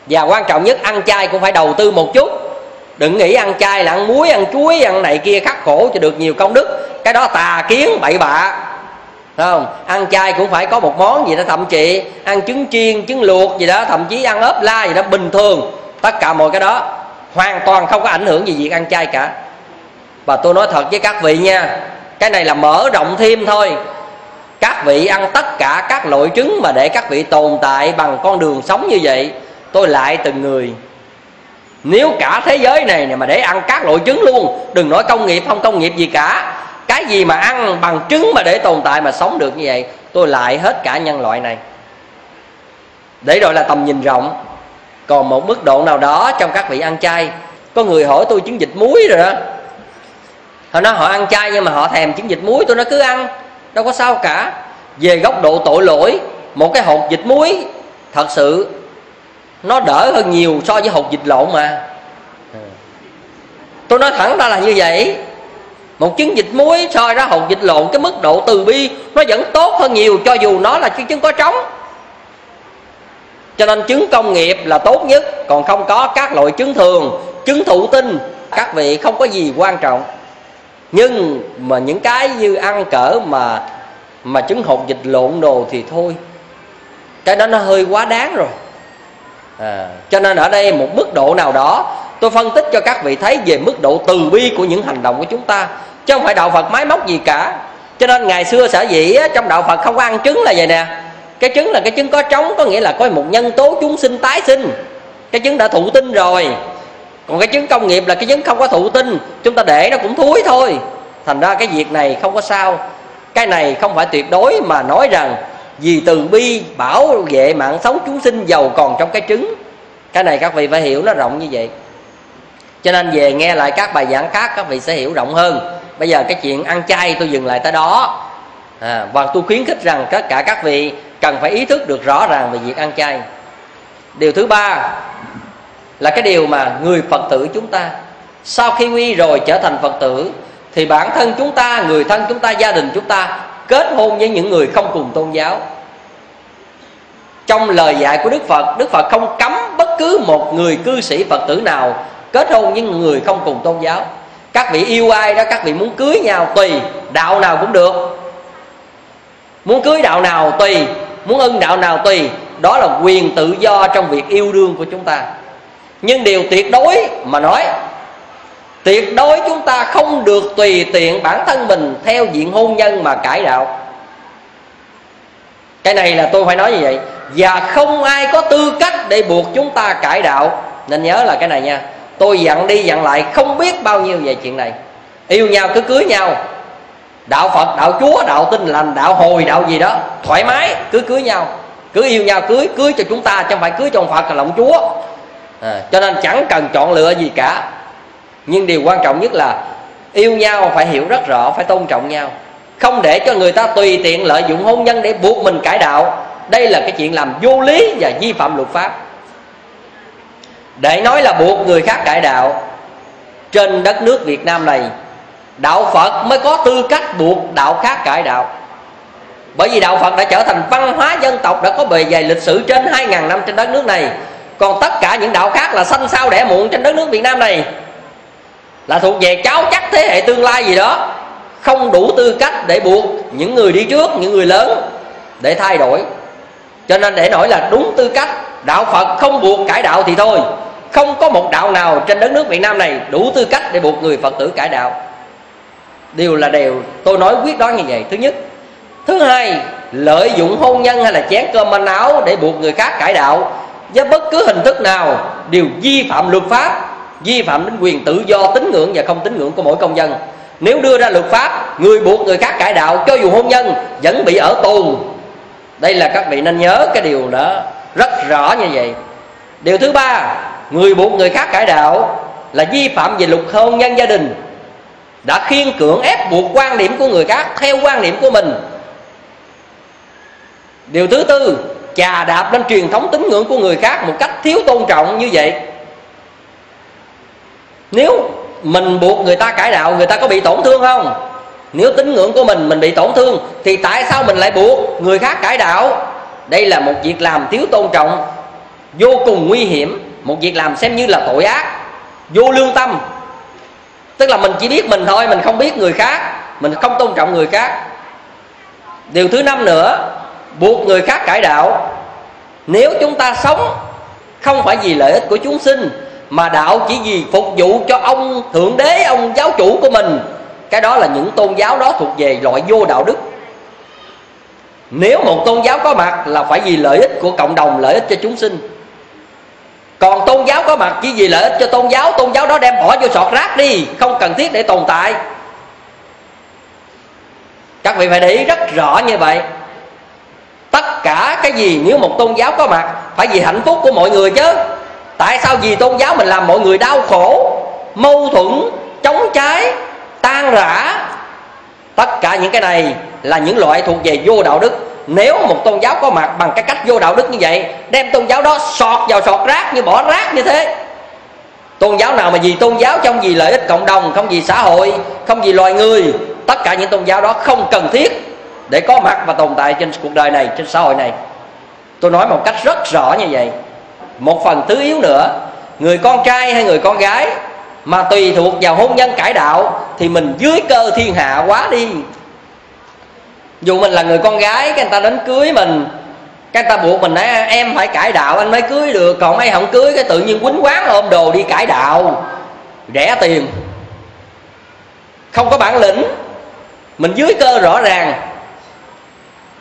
Và quan trọng nhất, ăn chay cũng phải đầu tư một chút đừng nghĩ ăn chay là ăn muối, ăn chuối, ăn này kia khắc khổ cho được nhiều công đức. Cái đó tà kiến bậy bạ. Thấy không? Ăn chay cũng phải có một món gì đó thậm chí ăn trứng chiên, trứng luộc gì đó, thậm chí ăn ốp la gì đó bình thường. Tất cả mọi cái đó hoàn toàn không có ảnh hưởng gì việc ăn chay cả. Và tôi nói thật với các vị nha, cái này là mở rộng thêm thôi. Các vị ăn tất cả các loại trứng mà để các vị tồn tại bằng con đường sống như vậy, tôi lại từng người nếu cả thế giới này mà để ăn các loại trứng luôn, đừng nói công nghiệp, không công nghiệp gì cả. Cái gì mà ăn bằng trứng mà để tồn tại mà sống được như vậy, tôi lại hết cả nhân loại này. Để rồi là tầm nhìn rộng. Còn một mức độ nào đó trong các vị ăn chay, có người hỏi tôi trứng vịt muối rồi đó. Họ nói họ ăn chay nhưng mà họ thèm trứng vịt muối, tôi nói cứ ăn, đâu có sao cả. Về góc độ tội lỗi, một cái hột vịt muối, thật sự nó đỡ hơn nhiều so với hột vịt lộn mà. Tôi nói thẳng ra là như vậy. Một trứng vịt muối soi ra hột vịt lộn cái mức độ từ bi nó vẫn tốt hơn nhiều cho dù nó là cái trứng có trống. Cho nên trứng công nghiệp là tốt nhất, còn không có các loại trứng thường, trứng thụ tinh, các vị không có gì quan trọng. Nhưng mà những cái như ăn cỡ mà mà trứng hột vịt lộn đồ thì thôi. Cái đó nó hơi quá đáng rồi à, cho nên ở đây một mức độ nào đó tôi phân tích cho các vị thấy về mức độ từ bi của những hành động của chúng ta. Chứ không phải đạo phật máy móc gì cả. Cho nên ngày xưa sở dĩ trong đạo phật không có ăn trứng là vậy nè. Cái trứng là cái trứng có trống có nghĩa là có một nhân tố chúng sinh tái sinh. Cái trứng đã thụ tinh rồi. Còn cái trứng công nghiệp là cái trứng không có thụ tinh. Chúng ta để nó cũng thúi thôi. Thành ra cái việc này không có sao. Cái này không phải tuyệt đối mà nói rằng vì từ bi bảo vệ mạng sống chúng sinh giàu còn trong cái trứng. Cái này các vị phải hiểu nó rộng như vậy. Cho nên về nghe lại các bài giảng khác các vị sẽ hiểu rộng hơn. Bây giờ cái chuyện ăn chay tôi dừng lại tới đó. À, và tôi khuyến khích rằng tất cả các vị cần phải ý thức được rõ ràng về việc ăn chay. Điều thứ ba là cái điều mà người phật tử chúng ta sau khi quy rồi trở thành phật tử thì bản thân chúng ta người thân chúng ta gia đình chúng ta kết hôn với những người không cùng tôn giáo. Trong lời dạy của đức phật đức phật không cấm bất cứ một người cư sĩ phật tử nào kết hôn với người không cùng tôn giáo. Các vị yêu ai đó, các vị muốn cưới nhau tùy đạo nào cũng được. Muốn cưới đạo nào tùy, muốn ưng đạo nào tùy, đó là quyền tự do trong việc yêu đương của chúng ta. Nhưng điều tuyệt đối mà nói tuyệt đối chúng ta không được tùy tiện bản thân mình theo diện hôn nhân mà cải đạo. Cái này là tôi phải nói như vậy. Và không ai có tư cách để buộc chúng ta cải đạo. Nên nhớ là cái này nha. Tôi dặn đi dặn lại không biết bao nhiêu về chuyện này. Yêu nhau cứ cưới nhau. Đạo phật đạo chúa đạo tinh lành đạo hồi đạo gì đó. Thoải mái cứ cưới nhau. Cứ yêu nhau cưới cưới cho chúng ta chứ không phải cưới cho ông phật là ông chúa. À, cho nên chẳng cần chọn lựa gì cả nhưng điều quan trọng nhất là yêu nhau phải hiểu rất rõ, phải tôn trọng nhau. Không để cho người ta tùy tiện lợi dụng hôn nhân để buộc mình cải đạo. Đây là cái chuyện làm vô lý và vi phạm luật pháp. Để nói là buộc người khác cải đạo, trên đất nước việt nam này, đạo phật mới có tư cách buộc đạo khác cải đạo. Bởi vì đạo phật đã trở thành văn hóa dân tộc, đã có bề dày lịch sử trên 2.000 năm trên đất nước này. Còn tất cả những đạo khác là sanh sao đẻ muộn trên đất nước việt nam này là thuộc về cháu chắc thế hệ tương lai gì đó. Không đủ tư cách để buộc những người đi trước, những người lớn để thay đổi. Cho nên để nói là đúng tư cách, đạo phật không buộc cải đạo thì thôi. Không có một đạo nào trên đất nước việt nam này đủ tư cách để buộc người phật tử cải đạo. Đều là đều tôi nói quyết đoán như vậy. Thứ nhất. Thứ hai, lợi dụng hôn nhân hay là chén cơm manh áo để buộc người khác cải đạo, với bất cứ hình thức nào đều vi phạm luật pháp vi phạm đến quyền tự do tín ngưỡng và không tín ngưỡng của mỗi công dân. Nếu đưa ra luật pháp, người buộc người khác cải đạo, cho dù hôn nhân, vẫn bị ở tù. Đây là các vị nên nhớ cái điều đó rất rõ như vậy. Điều thứ ba, người buộc người khác cải đạo là vi phạm về luật hôn nhân gia đình. Đã khiên cưỡng ép buộc quan điểm của người khác theo quan điểm của mình. Điều thứ tư, chà đạp lên truyền thống tín ngưỡng của người khác một cách thiếu tôn trọng như vậy nếu mình buộc người ta cải đạo, người ta có bị tổn thương không? Nếu tín ngưỡng của mình mình bị tổn thương, thì tại sao mình lại buộc người khác cải đạo? Đây là một việc làm thiếu tôn trọng, vô cùng nguy hiểm, một việc làm xem như là tội ác, vô lương tâm. Tức là mình chỉ biết mình thôi, mình không biết người khác, mình không tôn trọng người khác. Điều thứ năm nữa, buộc người khác cải đạo. Nếu chúng ta sống không phải vì lợi ích của chúng sinh mà đạo chỉ vì phục vụ cho ông thượng đế, ông giáo chủ của mình. Cái đó là những tôn giáo đó thuộc về loại vô đạo đức. Nếu một tôn giáo có mặt là phải vì lợi ích của cộng đồng, lợi ích cho chúng sinh. Còn tôn giáo có mặt chỉ vì lợi ích cho tôn giáo tôn giáo đó đem bỏ vô sọt rác đi, không cần thiết để tồn tại. Các vị phải để ý rất rõ như vậy. Tất cả cái gì nếu một tôn giáo có mặt phải vì hạnh phúc của mọi người chứ tại sao vì tôn giáo mình làm mọi người đau khổ, mâu thuẫn, chống trái, tan rã? Tất cả những cái này là những loại thuộc về vô đạo đức. Nếu một tôn giáo có mặt bằng cái cách vô đạo đức như vậy, đem tôn giáo đó sọt vào sọt rác như bỏ rác như thế. Tôn giáo nào mà vì tôn giáo trong vì lợi ích cộng đồng, không vì xã hội, không vì loài người, tất cả những tôn giáo đó không cần thiết để có mặt và tồn tại trên cuộc đời này, trên xã hội này. Tôi nói một cách rất rõ như vậy một phần thứ yếu nữa, người con trai hay người con gái mà tùy thuộc vào hôn nhân cải đạo thì mình dưới cơ thiên hạ quá đi. Dù mình là người con gái, cái người ta đến cưới mình, cái người ta buộc mình nói em phải cải đạo, anh mới cưới được, còn ai không cưới, cái tự nhiên quýnh quán ôm đồ đi cải đạo, rẻ tiền. Không có bản lĩnh, mình dưới cơ rõ ràng.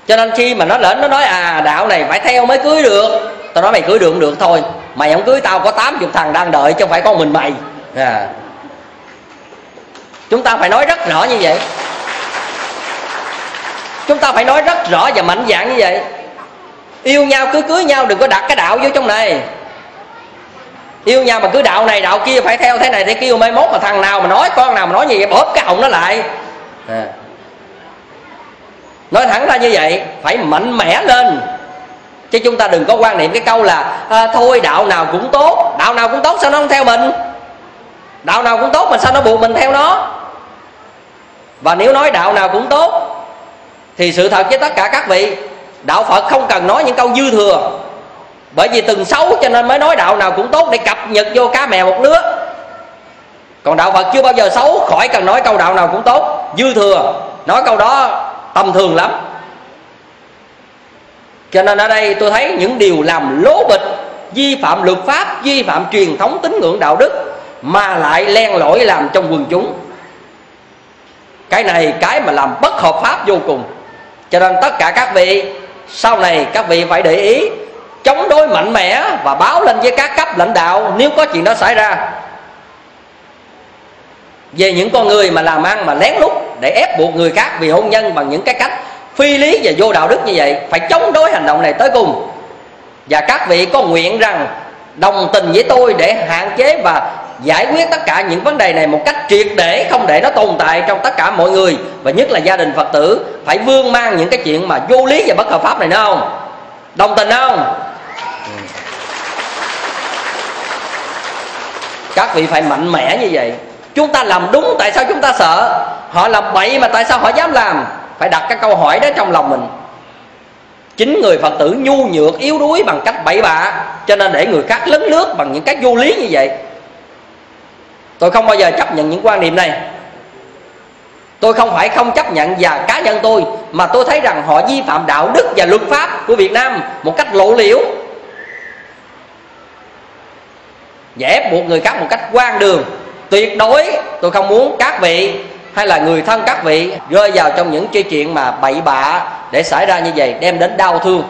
Cho nên khi mà nó lệnh, nó nói à đạo này phải theo mới cưới được tao nói mày cưới được cũng được thôi. Mày không cưới tao có 80 thằng đang đợi chứ không phải con mình mày. À. chúng ta phải nói rất rõ như vậy. Chúng ta phải nói rất rõ và mạnh dạn như vậy. Yêu nhau cứ cưới nhau, đừng có đặt cái đạo vô trong này. Yêu nhau mà cứ đạo này, đạo kia phải theo thế này thế kia mai mốt mà thằng nào mà nói, con nào mà nói gì vậy bóp cái họng nó lại. À. nói thẳng ra như vậy, phải mạnh mẽ lên chứ chúng ta đừng có quan niệm cái câu là à, thôi đạo nào cũng tốt. Đạo nào cũng tốt sao nó không theo mình? Đạo nào cũng tốt mà sao nó buộc mình theo nó? Và nếu nói đạo nào cũng tốt thì sự thật với tất cả các vị đạo phật không cần nói những câu dư thừa. Bởi vì từng xấu cho nên mới nói đạo nào cũng tốt để cập nhật vô cá mè một lứa còn đạo phật chưa bao giờ xấu khỏi cần nói câu đạo nào cũng tốt dư thừa. Nói câu đó tầm thường lắm cho nên ở đây tôi thấy những điều làm lố bịch, vi phạm luật pháp, vi phạm truyền thống tín ngưỡng đạo đức mà lại len lỏi làm trong quần chúng. Cái này cái mà làm bất hợp pháp vô cùng. Cho nên tất cả các vị, sau này các vị phải để ý chống đối mạnh mẽ và báo lên với các cấp lãnh đạo nếu có chuyện đó xảy ra. Về những con người mà làm ăn mà lén lút để ép buộc người khác vì hôn nhân bằng những cái cách phi lý và vô đạo đức như vậy, phải chống đối hành động này tới cùng. Và các vị có nguyện rằng đồng tình với tôi để hạn chế và giải quyết tất cả những vấn đề này một cách triệt để, không để nó tồn tại trong tất cả mọi người, và nhất là gia đình phật tử, phải vương mang những cái chuyện mà vô lý và bất hợp pháp này nữa không? Đồng tình không? Các vị phải mạnh mẽ như vậy. Chúng ta làm đúng tại sao chúng ta sợ? Họ làm bậy mà tại sao họ dám làm? Phải đặt cái câu hỏi đó trong lòng mình. Chính người phật tử nhu nhược, yếu đuối bằng cách bậy bạ, cho nên để người khác lấn lướt bằng những cách vô lý như vậy. Tôi không bao giờ chấp nhận những quan niệm này. Tôi không phải không chấp nhận và cá nhân tôi, mà tôi thấy rằng họ vi phạm đạo đức và luật pháp của việt nam một cách lộ liễu. Và ép buộc người khác một cách quan đường. Tuyệt đối tôi không muốn các vị hay là người thân các vị rơi vào trong những cái chuyện mà bậy bạ để xảy ra như vậy, đem đến đau thương.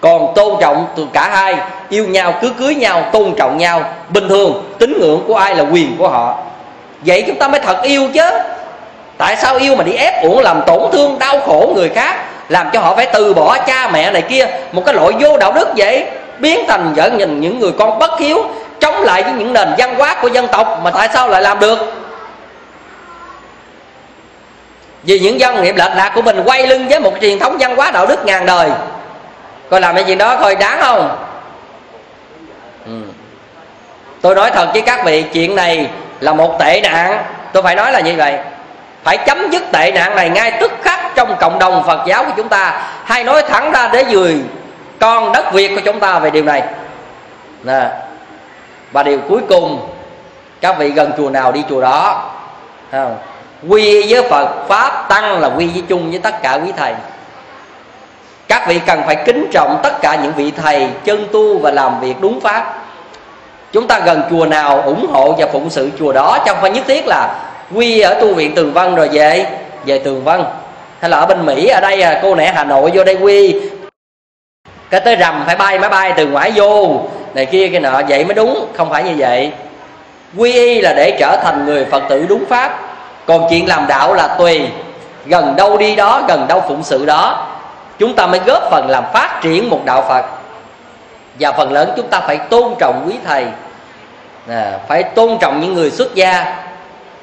Còn tôn trọng từ cả hai, yêu nhau, cứ cưới nhau, tôn trọng nhau, bình thường, tín ngưỡng của ai là quyền của họ. Vậy chúng ta mới thật yêu chứ. Tại sao yêu mà đi ép uổng làm tổn thương, đau khổ người khác, làm cho họ phải từ bỏ cha mẹ này kia, một cái loại vô đạo đức vậy? Biến thành vợ nhìn những người con bất hiếu, chống lại với những nền văn hóa của dân tộc mà tại sao lại làm được? Vì những dân nghiệp lệch lạc của mình quay lưng với một truyền thống văn hóa đạo đức ngàn đời. Coi làm cái chuyện đó coi đáng không? Ừ. tôi nói thật với các vị, chuyện này là một tệ nạn. Tôi phải nói là như vậy. Phải chấm dứt tệ nạn này ngay tức khắc trong cộng đồng phật giáo của chúng ta. Hay nói thẳng ra để dùi con đất việt của chúng ta về điều này. Nè, và điều cuối cùng, các vị gần chùa nào đi chùa đó không? Quy với phật pháp tăng là quy với chung với tất cả quý thầy. Các vị cần phải kính trọng tất cả những vị thầy chân tu và làm việc đúng pháp. Chúng ta gần chùa nào ủng hộ và phụng sự chùa đó trong phải nhất thiết là quy ở tu viện tường vân rồi về về tường vân hay là ở bên mỹ ở đây à, cô nẻ hà nội vô đây quy. Cái tới rằm phải bay máy bay từ ngoại vô này kia cái nọ vậy mới đúng không phải như vậy. Quy y là để trở thành người phật tử đúng pháp còn chuyện làm đạo là tùy. Gần đâu đi đó gần đâu phụng sự đó. Chúng ta mới góp phần làm phát triển một đạo phật. Và phần lớn chúng ta phải tôn trọng quý thầy. À, phải tôn trọng những người xuất gia.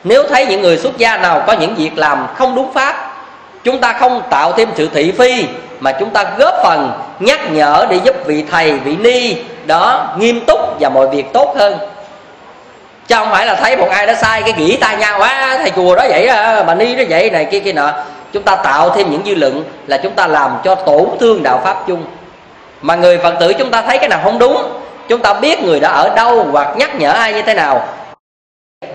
Nếu thấy những người xuất gia nào có những việc làm không đúng pháp chúng ta không tạo thêm sự thị phi mà chúng ta góp phần nhắc nhở để giúp vị thầy vị ni đó nghiêm túc và mọi việc tốt hơn chứ không phải là thấy một ai đó sai cái nghĩ tai nhau quá thầy chùa đó vậy à, bà ni đó vậy này kia kia nọ. Chúng ta tạo thêm những dư luận là chúng ta làm cho tổn thương đạo pháp chung. Mà người phật tử chúng ta thấy cái nào không đúng chúng ta biết người đã ở đâu hoặc nhắc nhở ai như thế nào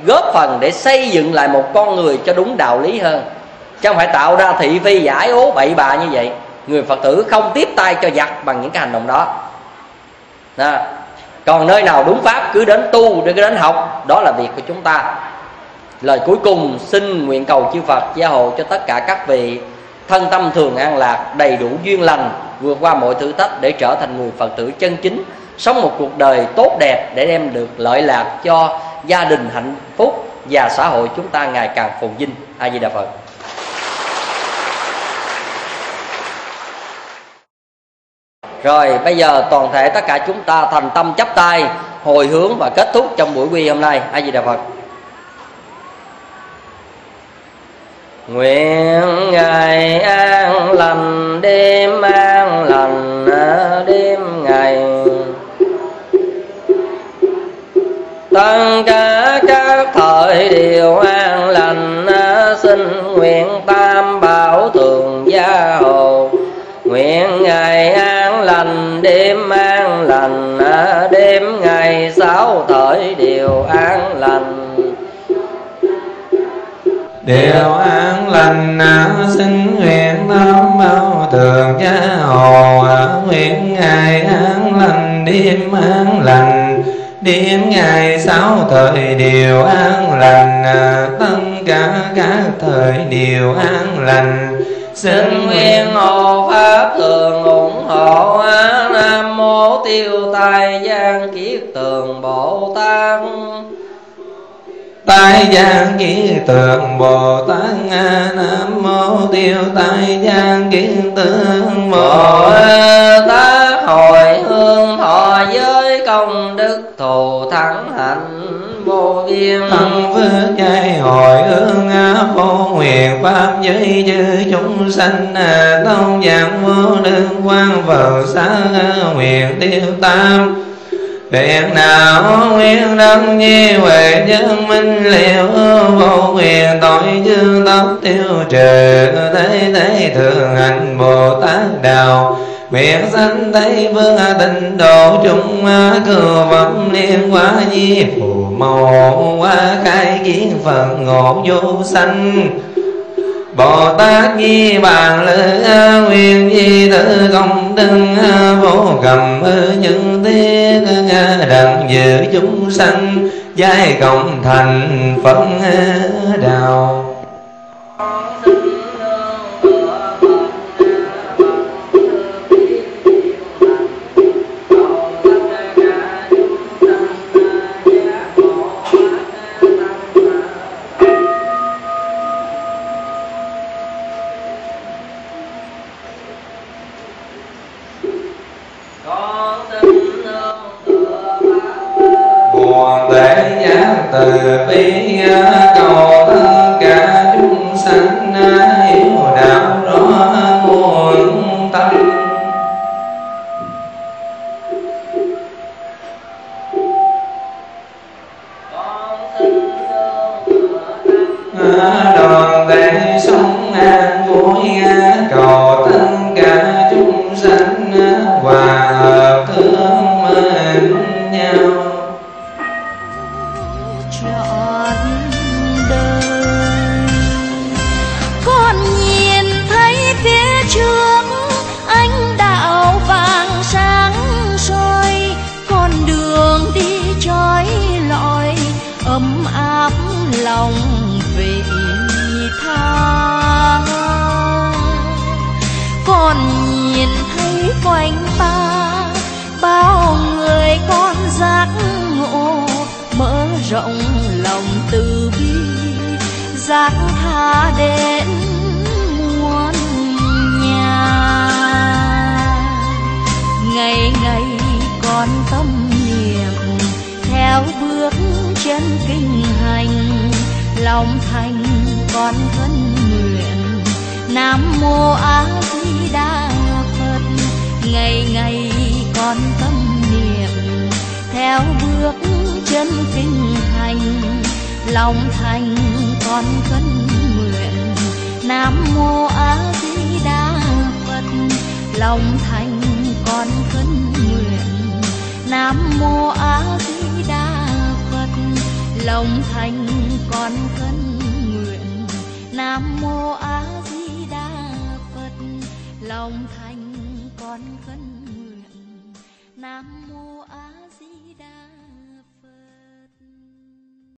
góp phần để xây dựng lại một con người cho đúng đạo lý hơn. Chứ không phải tạo ra thị phi giải ố bậy bạ như vậy. Người phật tử không tiếp tay cho giặc bằng những cái hành động đó. Đó còn nơi nào đúng pháp, cứ đến tu để cứ đến học. Đó là việc của chúng ta. Lời cuối cùng, xin nguyện cầu chư Phật gia hộ cho tất cả các vị thân tâm thường an lạc, đầy đủ duyên lành, vượt qua mọi thử thách để trở thành người Phật tử chân chính, sống một cuộc đời tốt đẹp để đem được lợi lạc cho gia đình hạnh phúc và xã hội chúng ta ngày càng phồn vinh. A di đà phật. Rồi, bây giờ toàn thể tất cả chúng ta thành tâm chấp tay, hồi hướng và kết thúc trong buổi quy hôm nay a di đà phật nguyện ngày an lành, đêm an lành, đêm ngày tất cả các thời đều an lành, xin nguyện ta. Đêm an lành à, đêm ngày sáu thời đều an lành. Đều an lành à, xin nguyện tam bao thường gia hồ à, nguyện ngày an lành, đêm an lành, đêm ngày sáu thời đều an lành tất cả các thời đều an lành. Xin nguyện hộ pháp thường ủng hộ nam mô tiêu tai giang kiết tường bồ tát. Tai giang kiết tường bồ tát. Nam mô tiêu tai giang kiết tường bồ tát. Hồi hương thọ giới công đức thù thắng hạnh Bồ biên thân phước trai hồi hương vô nguyện pháp giới chư chúng sanh à, Tông dạng vô đương quan vào xa nguyện tiêu tam. Việc nào nguyện đăng nhi huệ chứng minh liệu, vô nguyện tội chương tóc tiêu trừ thế thế thường hành Bồ Tát đạo. Nguyện sanh Tây Phương tịnh độ trung cửa vọng liên quá nhi, phù màu quá khai kiến Phật, ngộ vô sanh. Bồ Tát Di Bàn Lữ Nguyên Di Tự Công Đức Vô Cầm Nhân Tiết Đặng dự chúng sanh, Giai cộng thành Phật đạo